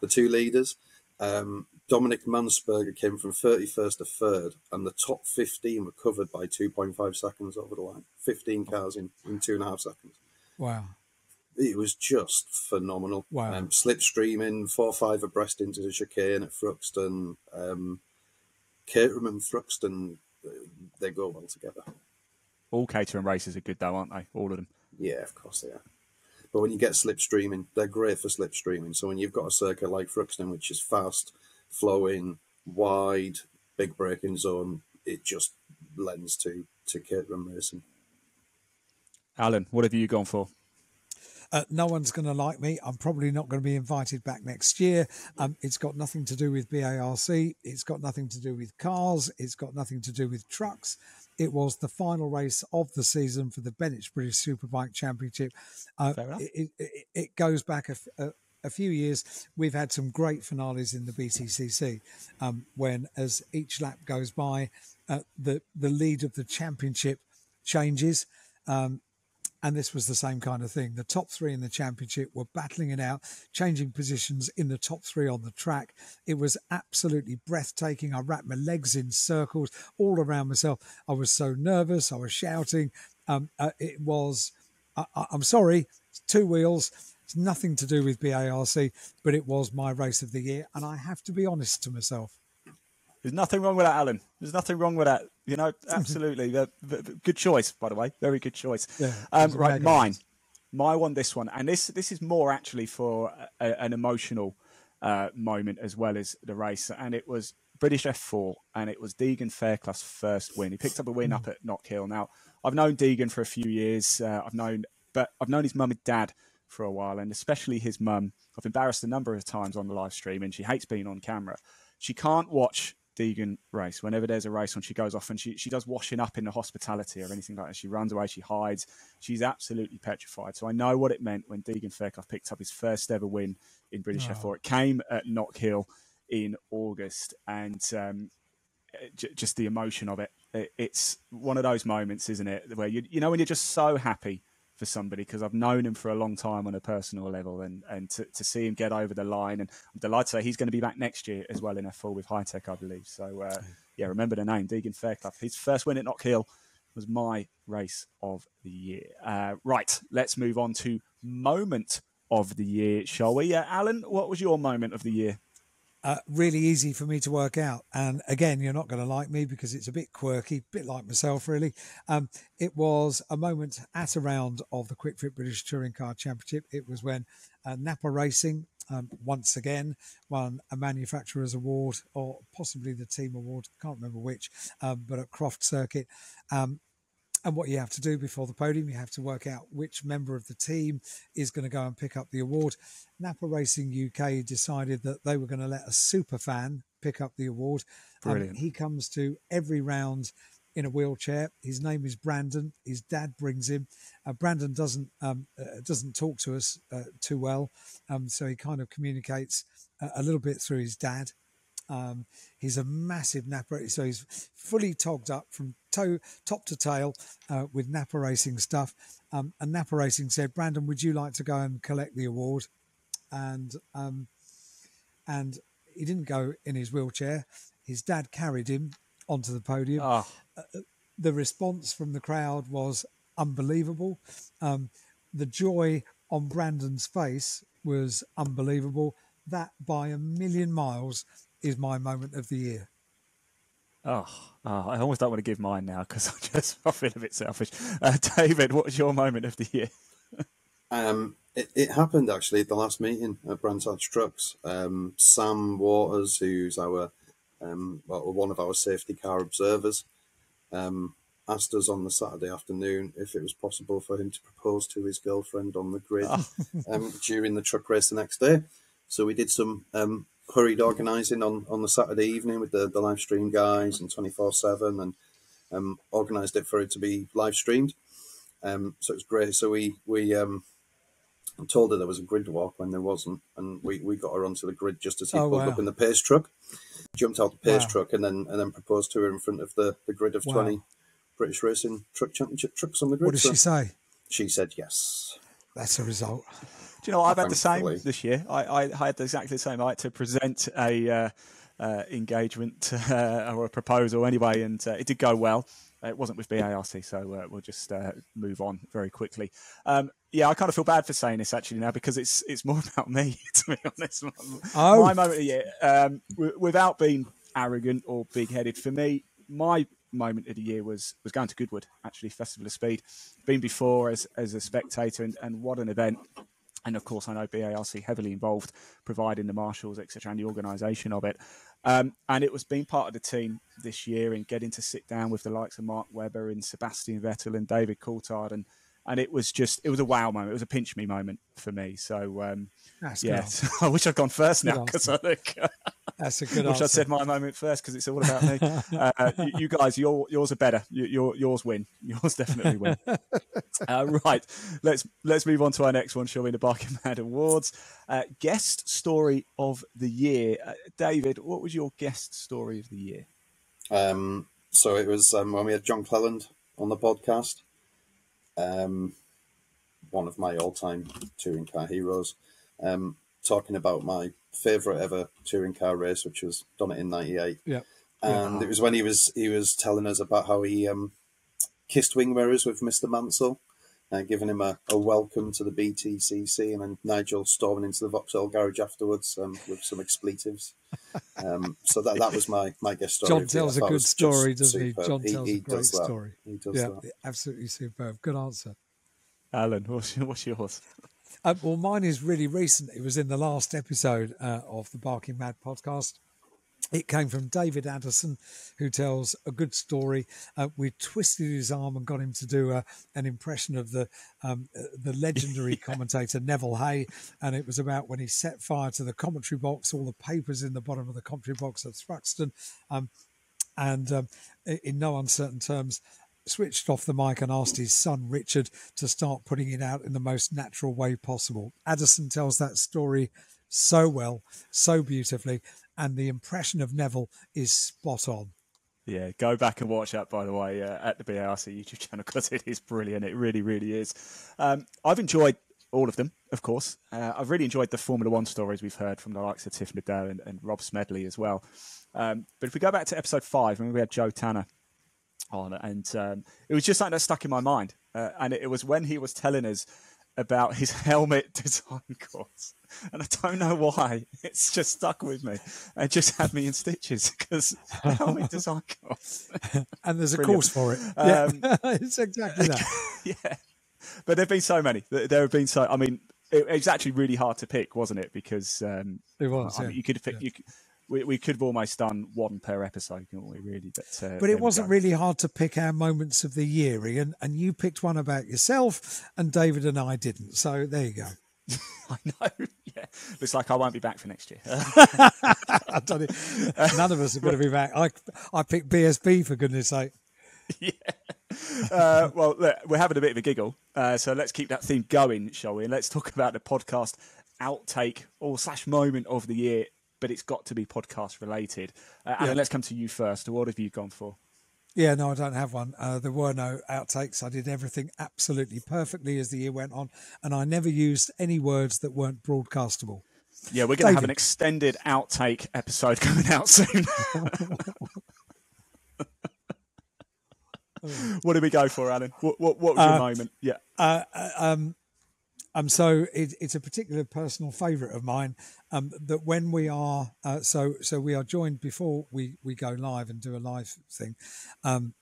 The two leaders, um, Dominic Mansberger came from thirty first to third, and the top fifteen were covered by two point five seconds over the line. Fifteen cars in, in two and a half seconds. Wow. It was just phenomenal. Wow. Um, slipstreaming, four or five abreast into the chicane at Thruxton. Um, Caterham and Thruxton, uh, they go well together. All Caterham races are good, though, aren't they? All of them. Yeah, of course they are. But when you get slipstreaming, they're great for slipstreaming. So when you've got a circuit like Thruxton, which is fast, flowing, wide, big braking zone, it just lends to, to Caterham racing. Alan, what have you gone for? Uh, no one's going to like me. I'm probably not going to be invited back next year. Um, it's got nothing to do with BARC. It's got nothing to do with cars. It's got nothing to do with trucks. It was the final race of the season for the Bennetts British Superbike Championship. Uh, Fair enough. it, it, it goes back a few years. We've had some great finales in the BTCC um, when, as each lap goes by, uh, the the lead of the championship changes. Um, and this was the same kind of thing. The top three in the championship were battling it out, changing positions in the top three on the track. It was absolutely breathtaking. I wrapped my legs in circles all around myself. I was so nervous. I was shouting. Um, uh, it was, I, I'm sorry, two wheels. It's nothing to do with BARC, but it was my race of the year. And I have to be honest to myself. There's nothing wrong with that, Alan. There's nothing wrong with that. You know, absolutely. Good choice, by the way. Very good choice. Yeah, um, right, mine. My one, this one. And this this is more actually for a, an emotional uh, moment as well as the race. And it was British F4 and it was Deagen Fairclough's first win. He picked up a win up at Knockhill. Now, I've known Deagen for a few years. Uh, I've known, but I've known his mum and dad for a while, and especially his mum. I've embarrassed a number of times on the live stream, and she hates being on camera. She can't watch Deagen race. Whenever there's a race on, she goes off and she, she does washing up in the hospitality or anything like that. She runs away, she hides. She's absolutely petrified. So I know what it meant when Deagen Fairclough picked up his first ever win in British F4. It came at Knockhill in August, and um, j- just the emotion of it. it. It's one of those moments, isn't it, where you you know when you're just so happy for somebody because I've known him for a long time on a personal level, and and to, to see him get over the line, and I'm delighted to say he's going to be back next year as well in F4 with Hitech, I believe. So uh, yeah, remember the name, Deagen Fairclough. His first win at Knockhill was my race of the year. Uh, right, let's move on to moment of the year, shall we? Uh, Alan, what was your moment of the year? Uh, really easy for me to work out. And again, you're not going to like me because it's a bit quirky, a bit like myself, really. Um, it was a moment at a round of the Kwik Fit British Touring Car Championship. It was when uh, Napa Racing um, once again won a manufacturer's award or possibly the team award. Can't remember which, um, but at Croft Circuit. And what you have to do before the podium, you have to work out which member of the team is going to go and pick up the award. Napa Racing UK decided that they were going to let a super fan pick up the award. Um, Brilliant. Um, he comes to every round in a wheelchair. His name is Brandon. His dad brings him. Uh, Brandon doesn't um, uh, doesn't talk to us uh, too well, um, so he kind of communicates a, a little bit through his dad. Um, he's a massive Napa, so he's fully togged up from toe, top to tail uh, with Napa Racing stuff. Um, and Napa Racing said, "Brandon, would you like to go and collect the award?" And um, and he didn't go in his wheelchair. His dad carried him onto the podium. Oh, The response from the crowd was unbelievable. Um, the joy on Brandon's face was unbelievable. That by a million miles is my moment of the year. Oh, oh, I almost don't want to give mine now because I just I feel a bit selfish. Uh, David, what was your moment of the year? Um, it, it happened actually at the last meeting at Brands Trucks. Um, Sam Waters, who's our um, well, one of our safety car observers, um, asked us on the Saturday afternoon if it was possible for him to propose to his girlfriend on the grid um, during the truck race the next day. So we did some um, hurried organising on, on the Saturday evening with the, the live stream guys and 24 7 and um, organised it for it to be live streamed. Um, so it was great. So we, we um, told her there was a grid walk when there wasn't, and we, we got her onto the grid just as he Oh, pulled wow. up in the pace truck, jumped out the pace Wow. truck, and then and then proposed to her in front of the, the grid of Wow. 20 British Racing Truck Championship trucks on the grid. What did So she say? she said yes. That's a result. Do you know I've had the same this year? I, I had exactly the same. I had to present a uh, uh, engagement uh, or a proposal anyway, and uh, it did go well. Uh, It wasn't with BARC, so uh, we'll just uh, move on very quickly. Um, yeah, I kind of feel bad for saying this actually now because it's it's more about me to be honest. Oh. My moment of the year, um, w- without being arrogant or big headed, for me, my moment of the year was was going to Goodwood actually Festival of Speed. Been before as as a spectator, and, and what an event! And of course I know BARC heavily involved providing the marshals etc and the organisation of it. Um, and it was being part of the team this year and getting to sit down with the likes of Mark Webber and Sebastian Vettel and David Coulthard. And and it was just it was a wow moment. It was a pinch me moment for me. So um, yeah. I wish I'd gone first now because I think That's a good wish I'd said my moment first because it's all about me uh, you, you guys your, yours are better you, your, yours win yours definitely win uh, right, let's let's move on to our next one, shall we? The Barking Mad Awards. Uh, guest story of the year, uh, David. What was your guest story of the year? Um, so it was um, when we had John Cleland on the podcast, um, one of my all-time touring car heroes, um, talking about my favourite ever touring car race, which was Donington '98. Yeah. and it was when he was he was telling us about how he um, kissed wing mirrors with Mr. Mansell, uh, giving him a, a welcome to the BTCC, and then Nigel storming into the Vauxhall garage afterwards um, with some expletives. Um, so that that was my my guest story. John of the year. tells a good story, doesn't he? superb. John tells a great does that. story. He does Yeah, that. absolutely superb. Good answer. Alan, what's, what's yours? Uh, well, mine is really recent. It was in the last episode uh, of the Barking Mad podcast. It came from David Addison, who tells a good story. Uh, we twisted his arm and got him to do a, an impression of the um, uh, the legendary commentator Neville Hay, and it was about when he set fire to the commentary box, all the papers in the bottom of the commentary box at Thruxton, um, and um, in no uncertain terms, switched off the mic and asked his son Richard to start putting it out in the most natural way possible. Addison tells that story so well, so beautifully, and the impression of Neville is spot on. Yeah, go back and watch that, by the way, uh, at the BARC YouTube channel because it is brilliant. It really, really is. Um, I've enjoyed all of them, of course. Uh, I've really enjoyed the Formula One stories we've heard from the likes of Tiff Needell and, and Rob Smedley as well. Um, but if we go back to episode five, when we had Joe Tanner on, and um, it was just something that stuck in my mind. Uh, and it, it was when he was telling us about his helmet design course, and I don't know why. It's just stuck with me. It just had me in stitches because helmet design course. and there's a Brilliant. course for it. Um, yeah, it's exactly that. yeah, but there've been so many. There have been so. I mean, it, was actually really hard to pick, wasn't it? Because um, It was. I yeah. mean, you could picked. yeah. You we, we could have almost done one per episode, couldn't we? Really, but uh, But it wasn't really hard to pick our moments of the year, Ian. And you picked one about yourself, and David and I didn't. So there you go. I know. Yeah, looks like I won't be back for next year. I don't. None of us are going to be back. I I picked BSB for goodness sake. uh, well, look, we're having a bit of a giggle, uh, so let's keep that theme going, shall we? And let's talk about the podcast outtake or slash moment of the year, but it's got to be podcast related. Uh, Alan, Yeah. let's come to you first. What have you gone for? Yeah, no, I don't have one. Uh, there were no outtakes. I did everything absolutely perfectly as the year went on, and I never used any words that weren't broadcastable. Yeah, we're going to have an extended outtake episode coming out soon. what did we go for, Alan? What, what, what was your Uh, moment? Yeah. Uh, uh, um, um, so it, it's a particular personal favourite of mine. Um, that when we are uh, so so we are joined before we we go live and do a live thing. Um,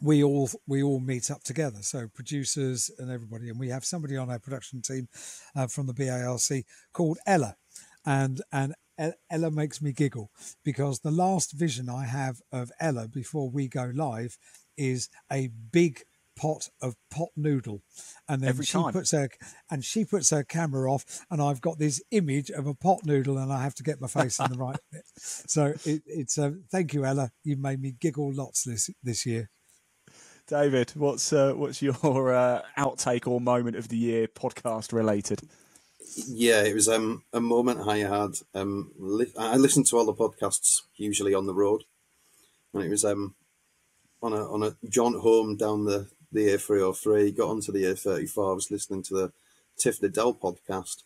we all we all meet up together. So producers and everybody, and we have somebody on our production team uh, from the BARC called Ella, and and Ella makes me giggle because the last vision I have of Ella before we go live is a big pot of pot noodle and then Every she time. puts her and she puts her camera off and i've got this image of a pot noodle and i have to get my face in the right bit so it, it's a thank you ella you made me giggle lots this this year David, what's uh, what's your uh, outtake or moment of the year podcast related? Yeah, it was um, a moment I had. Um, li- I listen to all the podcasts usually on the road, and it was um, on a on a jaunt home down the the A303. Got onto the A34. I was listening to the Tiff Needell podcast,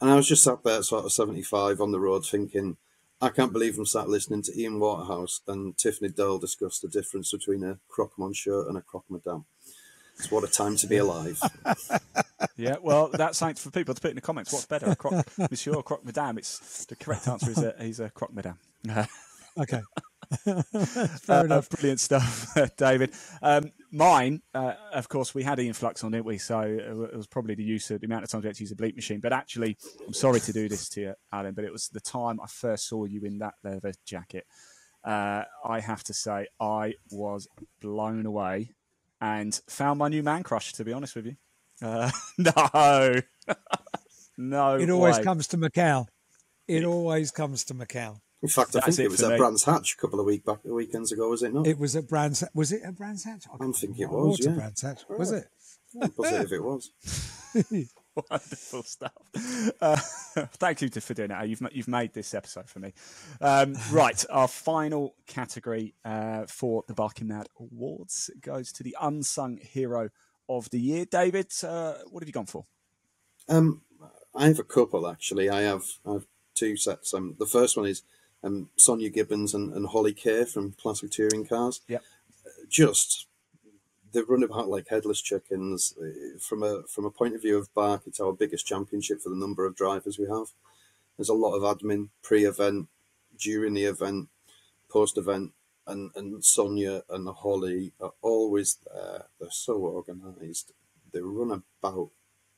and I was just sat there at sort of 75 on the road thinking, I can't believe I'm sat listening to Ian Waterhouse and Tiff Needell discuss the difference between a croque monsieur and a croque madame. It's what a time to be alive. Yeah, well, that's something for people to put in the comments. What's better, a croque monsieur or Croque Madame? It's the correct answer is a, he's a Croque Madame. okay fair Uh, enough brilliant stuff, David. Um, mine, uh, of course, we had Ian Flux on, didn't we? So it was probably the use of the amount of times we had to use a bleep machine. But actually, I'm sorry to do this to you, Alan, but it was the time I first saw you in that leather jacket. Uh, I have to say, I was blown away and found my new man crush. To be honest with you, uh, no, no, it always way. comes to macau it always comes to macau In fact, I That's think it it was at me. Brands Hatch a couple of week back weekends ago, was it not? it was at brands was it at brands hatch I I'm thinking it was, yeah. brands hatch was it I'm positive it was. Wonderful stuff. Uh, thank you to, for doing that. You've you've made this episode for me. Um, right, our final category uh, for the Barking Mad Awards goes to the unsung hero of the year. David, uh, what have you gone for? Um, I have a couple actually. I have I have two sets. Um, the first one is um, Sonia Gibbons and, and Holly Kerr from Classic Touring Cars. Yep. Just they run about like headless chickens. Uh, From a from a point of view of BARC, it's our biggest championship for the number of drivers we have. There's a lot of admin pre-event, during the event, post-event, and and Sonia and Holly are always there. They're so organised. They run about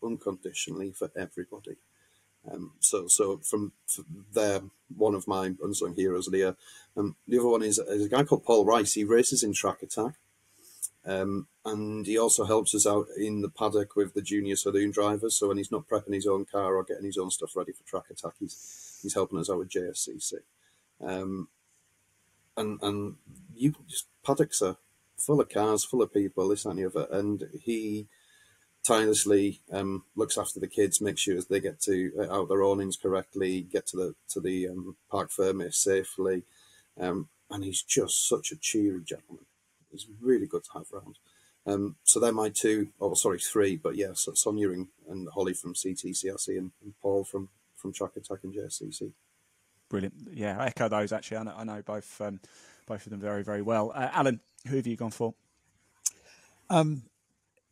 unconditionally for everybody. Um, so, so from, from there, one of my unsung heroes of the year. Um, the other one is, is a guy called Paul Rice. He races in Track Attack, um, and he also helps us out in the paddock with the junior saloon drivers. So when he's not prepping his own car or getting his own stuff ready for Track Attack, he's he's helping us out with JSCC. Um, and and you just paddocks are full of cars, full of people, this and the other, and he tirelessly um, looks after the kids, makes sure as they get to uh, out their awnings correctly, get to the to the um, parc fermé safely, um, and he's just such a cheery gentleman. He's really good to have around. Um, so they're my two, oh sorry, three, but yeah, so Sonia and, and Holly from CTCRC and, and Paul from from Track Attack and JSCC. Brilliant. Yeah, I echo those actually. I know, I know both um, both of them very very well. Uh, Alan, who have you gone for? Um,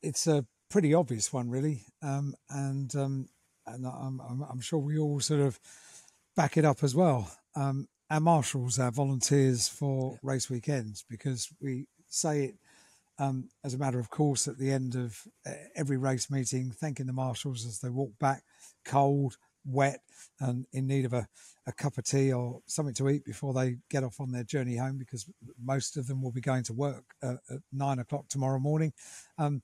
it's a pretty obvious one, really, um, and um, and I'm, I'm, I'm, sure we all sort of back it up as well. Um, our marshals, our volunteers for race weekends, because we say it um, as a matter of course at the end of uh, every race meeting, thanking the marshals as they walk back, cold, wet, and in need of a, a cup of tea or something to eat before they get off on their journey home, because most of them will be going to work uh, at nine o'clock tomorrow morning. Um,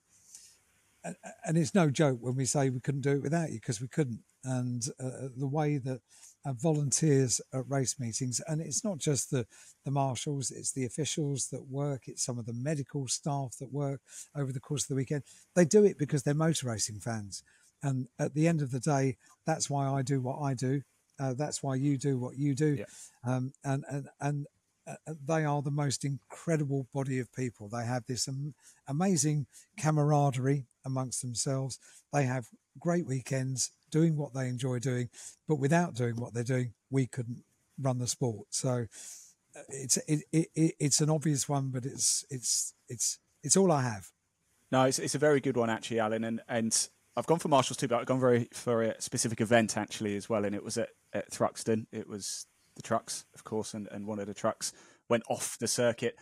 and it's no joke when we say we couldn't do it without you because we couldn't. And uh, the way that uh, volunteers at race meetings, and it's not just the the marshals, it's the officials that work, it's some of the medical staff that work over the course of the weekend. They do it because they're motor racing fans, and at the end of the day, that's why I do what I do. Uh, that's why you do what you do, yeah. um, and and and uh, they are the most incredible body of people. They have this um, amazing camaraderie amongst themselves. They have great weekends doing what they enjoy doing, but without doing what they're doing, we couldn't run the sport. So uh, it's it, it, it's an obvious one, but it's it's it's it's all I have. No, it's it's a very good one actually, Alan, and and I've gone for Marshall's too, but I've gone very for a specific event actually as well, and it was at, at Thruxton. It was the trucks, of course, and, and one of the trucks went off the circuit,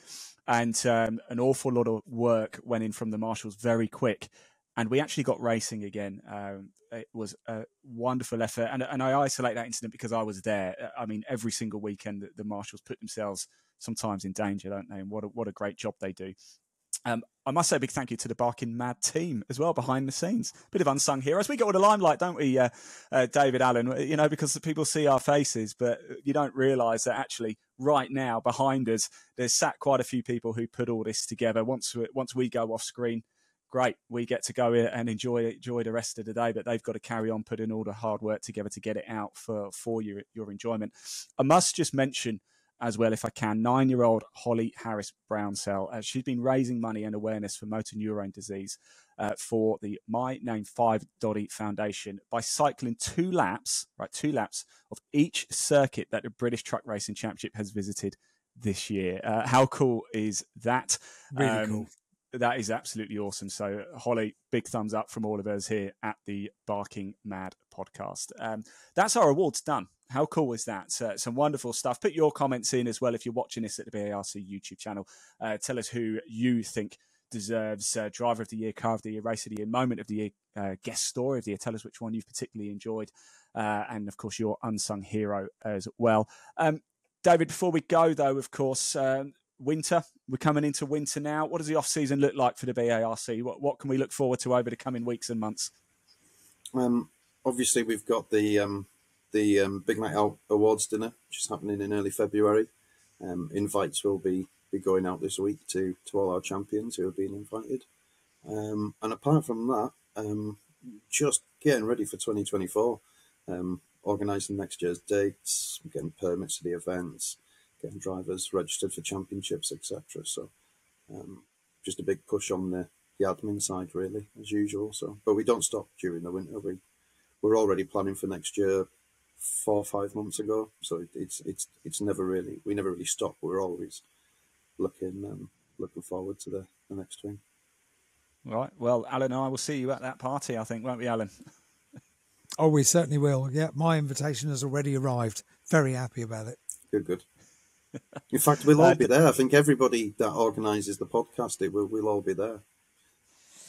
and um, an awful lot of work went in from the marshals very quick, and we actually got racing again. Um, it was a wonderful effort, and and I isolate that incident because I was there. I mean, every single weekend the, the marshals put themselves sometimes in danger, don't they? And what a, what a great job they do. Um, I must say a big thank you to the Barking Mad team as well behind the scenes. Bit of unsung heroes. We get all the limelight, don't we, uh, uh, David Allen? You know, because people see our faces, but you don't realise that actually right now behind us, there's sat quite a few people who put all this together. Once we, once we go off screen, great, we get to go and enjoy enjoy the rest of the day. But they've got to carry on putting all the hard work together to get it out for for your your enjoyment. I must just mention as well, if I can. Nine year old Holly Harris Brownsell. Uh, she's been raising money and awareness for motor neurone disease uh, for the My Name 5 Doddie Foundation by cycling two laps, right, two laps of each circuit that the British Truck Racing Championship has visited this year. Uh, how cool is that? Really um, cool. That is absolutely awesome. So, Holly, big thumbs up from all of us here at the Barking Mad podcast. Um, that's our awards done how cool is that? Some wonderful stuff. Put your comments in as well if you're watching this at the BARC YouTube channel. Uh, tell us who you think deserves uh, Driver of the Year, Car of the Year, Race of the Year, Moment of the Year, uh, Guest Story of the Year. Tell us which one you've particularly enjoyed. Uh, and of course, your unsung hero as well. Um, David, before we go, though, of course, um, winter. We're coming into winter now. What does the off season look like for the BARC? What, what can we look forward to over the coming weeks and months? Um, obviously, we've got the um, the um, Big Night Out Awards dinner, which is happening in early February. Um, invites will be, be going out this week to, to all our champions who have been invited. Um, and apart from that, um, just getting ready for 2024, um, organising next year's dates, getting permits for the events, getting drivers registered for championships, etc. So um, just a big push on the, the admin side, really, as usual. So, But we don't stop during the winter. We, we're already planning for next year four or five months ago. So it's it's it's never really we never really stop. We're always looking um, looking forward to the, the next thing. Right. Well, Alan I will see you at that party. I think, won't we, Alan? oh, we certainly will. Yeah, my invitation has already arrived. Very happy about it. Good, good. In fact, we'll all be there. I think everybody that organises the podcast, it will we'll all be there.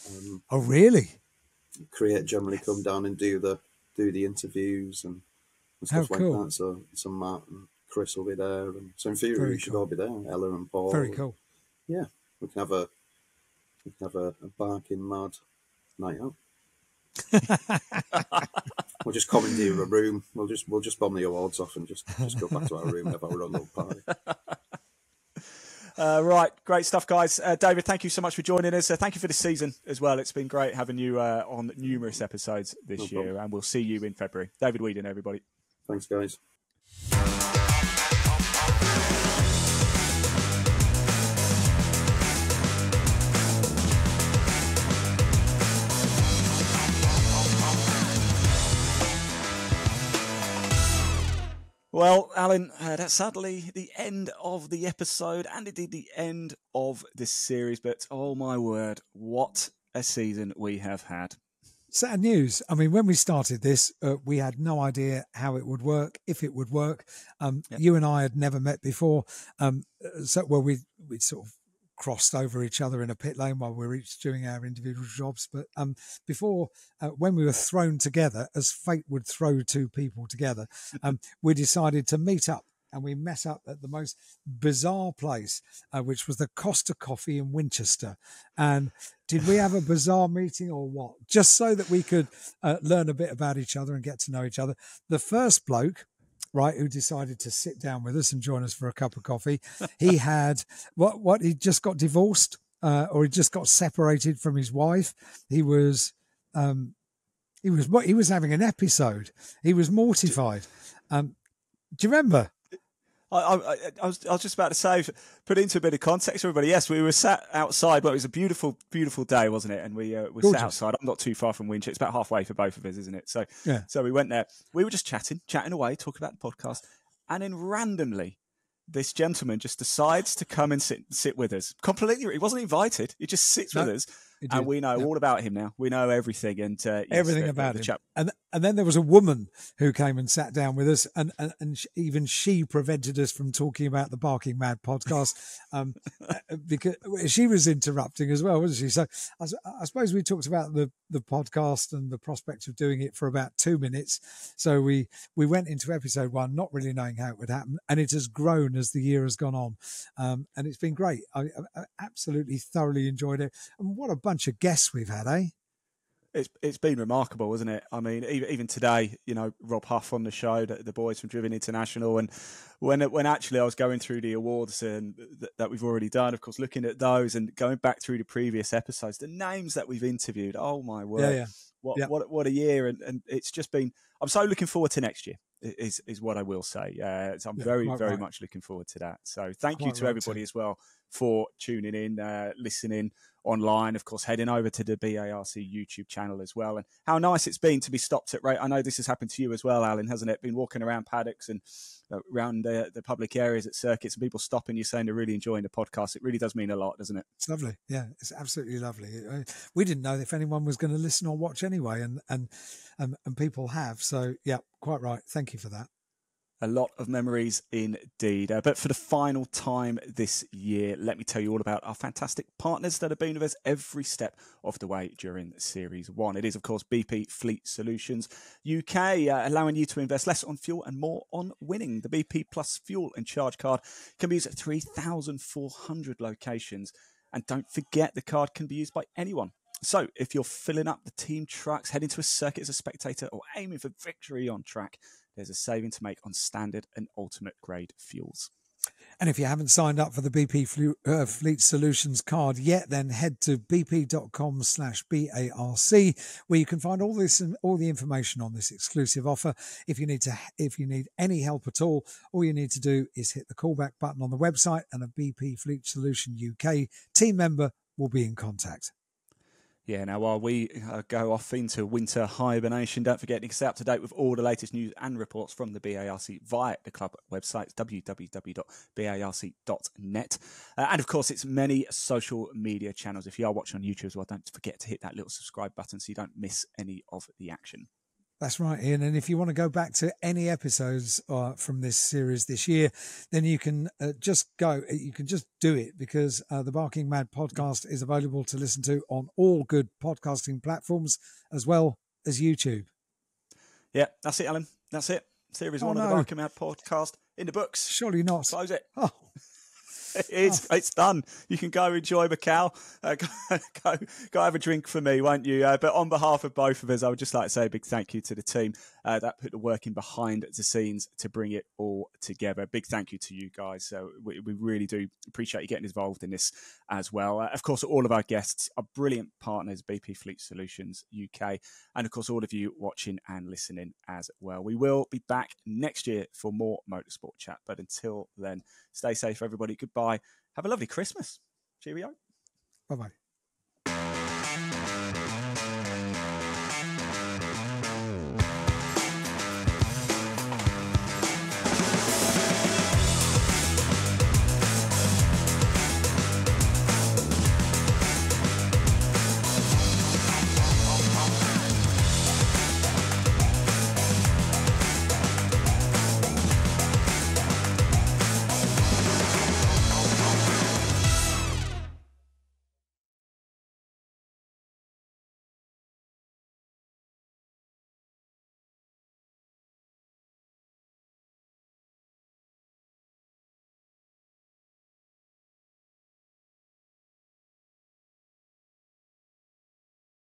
Um, oh, really? Create generally come down and do the do the interviews and and stuff How like cool. that. So, so Matt and Chris will be there, and so in theory Very we should all be there. Ella and Paul. Very cool. Yeah, we can have a we can have a, a barking mad night out. we'll just commandeer a room. We'll just we'll just bomb the awards off and just just go back to our room and have our own little party. Uh, right, great stuff, guys. Uh, David, thank you so much for joining us. Uh, thank you for this season as well. It's been great having you uh, on numerous episodes this no year, and we'll see you in February. David Wheadon, everybody. Thanks, guys. Well, Alan, uh, that's sadly the end of the episode and indeed the end of this series. But oh my word, what a season we have had. Sad news. I mean, when we started this, uh, we had no idea how it would work, if it would work. Um, Yep. You and I had never met before. Um, uh, so, well, we we sort of crossed over each other in a pit lane while we were each doing our individual jobs. But um, before, uh, when we were thrown together, as fate would throw two people together, um, we decided to meet up. And we met up at the most bizarre place, uh, which was the Costa Coffee in Winchester. And did we have a bizarre meeting or what? Just so that we could uh, learn a bit about each other and get to know each other. The first bloke, right, who decided to sit down with us and join us for a cup of coffee, he had what? What? He just got divorced, uh, or he just got separated from his wife. He was. Um, he was what he was having an episode. He was mortified. Um, do you remember? I, I, I, was, I was just about to say, put into a bit of context, everybody. Yes, we were sat outside. Well, it was a beautiful, beautiful day, wasn't it? And we uh, we Gorgeous. sat outside. I'm not too far from Winchester. It's about halfway for both of us, isn't it? So, Yeah. so we went there. We were just chatting, chatting away, talking about the podcast, and then randomly, this gentleman just decides to come and sit sit with us. Completely, he wasn't invited. He just sits No, with us, and we know all about him now. We know everything, and uh, yes, everything the- about the him. chap- And and then there was a woman who came and sat down with us, and and, and sh- even she prevented us from talking about the Barking Mad podcast, um, uh, because she was interrupting as well, wasn't she? So I suppose we talked about the the podcast and the prospect of doing it for about two minutes. So we we went into episode one, not really knowing how it would happen, and it has grown as the year has gone on, um, and it's been great. I, I I absolutely thoroughly enjoyed it, and what a bunch of guests we've had, eh? It's it's been remarkable, isn't it? I mean, even, even today, you know, Rob Huff on the show, the, the boys from Driven International, and when when actually I was going through the awards and th- that we've already done, of course, looking at those and going back through the previous episodes, the names that we've interviewed, oh my word, Yeah, yeah. what Yeah. what what a year! And, and it's just been. I'm so looking forward to next year. Is is what I will say. Uh, so I'm very very right. much looking forward to that. So thank you to right everybody too. as well for tuning in, uh, listening online. Of course, heading over to the BARC YouTube channel as well. And how nice it's been to be stopped at rate. I know this has happened to you as well, Alan, hasn't it? Been walking around paddocks and uh, around the, the public areas at circuits and people stopping you saying they're really enjoying the podcast. It really does mean a lot, doesn't it? It's lovely. Yeah, it's absolutely lovely. Uh, We didn't know if anyone was going to listen or watch anyway, and and and, and people have. So yeah, quite right. Thank you for that. A lot of memories indeed. Uh, but for the final time this year, let me tell you all about our fantastic partners that have been with us every step of the way during Series 1. It is, of course, BP Fleet Solutions UK, uh, allowing you to invest less on fuel and more on winning. The BP Plus Fuel and Charge card can be used at 3,400 locations. And don't forget, the card can be used by anyone. So, if you're filling up the team trucks, heading to a circuit as a spectator, or aiming for victory on track, there's a saving to make on standard and ultimate grade fuels. And if you haven't signed up for the BP uh, Fleet Solutions card yet, then head to bp.com slash BARC, where you can find all this and all the information on this exclusive offer. If you need to, if you need any help at all, all you need to do is hit the callback button on the website and a BP Fleet Solution UK team member will be in contact. Yeah, now while we uh, go off into winter hibernation, don't forget to stay up to date with all the latest news and reports from the BARC via the club website, www.barc.net. Uh, and of course, it's many social media channels. If you are watching on YouTube as well, don't forget to hit that little subscribe button so you don't miss any of the action. That's right, Ian. And if you want to go back to any episodes uh, from this series this year, then you can uh, just go. You can just do it because uh, the Barking Mad podcast is available to listen to on all good podcasting platforms as well as YouTube. Yeah, that's it, Alan. That's it. Series Oh, one of the. Barking Mad podcast in the books. Surely not. Close it. Oh, It's it's done. You can go enjoy Macau. Uh, go, go go have a drink for me, won't you? Uh, but on behalf of both of us, I would just like to say a big thank you to the team uh, that put the work in behind the scenes to bring it all together. Big thank you to you guys. So we, we really do appreciate you getting involved in this as well. Uh, of course, all of our guests are brilliant partners, BP Fleet Solutions UK, and of course, all of you watching and listening as well. We will be back next year for more motorsport chat. But until then, stay safe, everybody. Goodbye. Have a lovely Christmas. Cheerio. bye bye.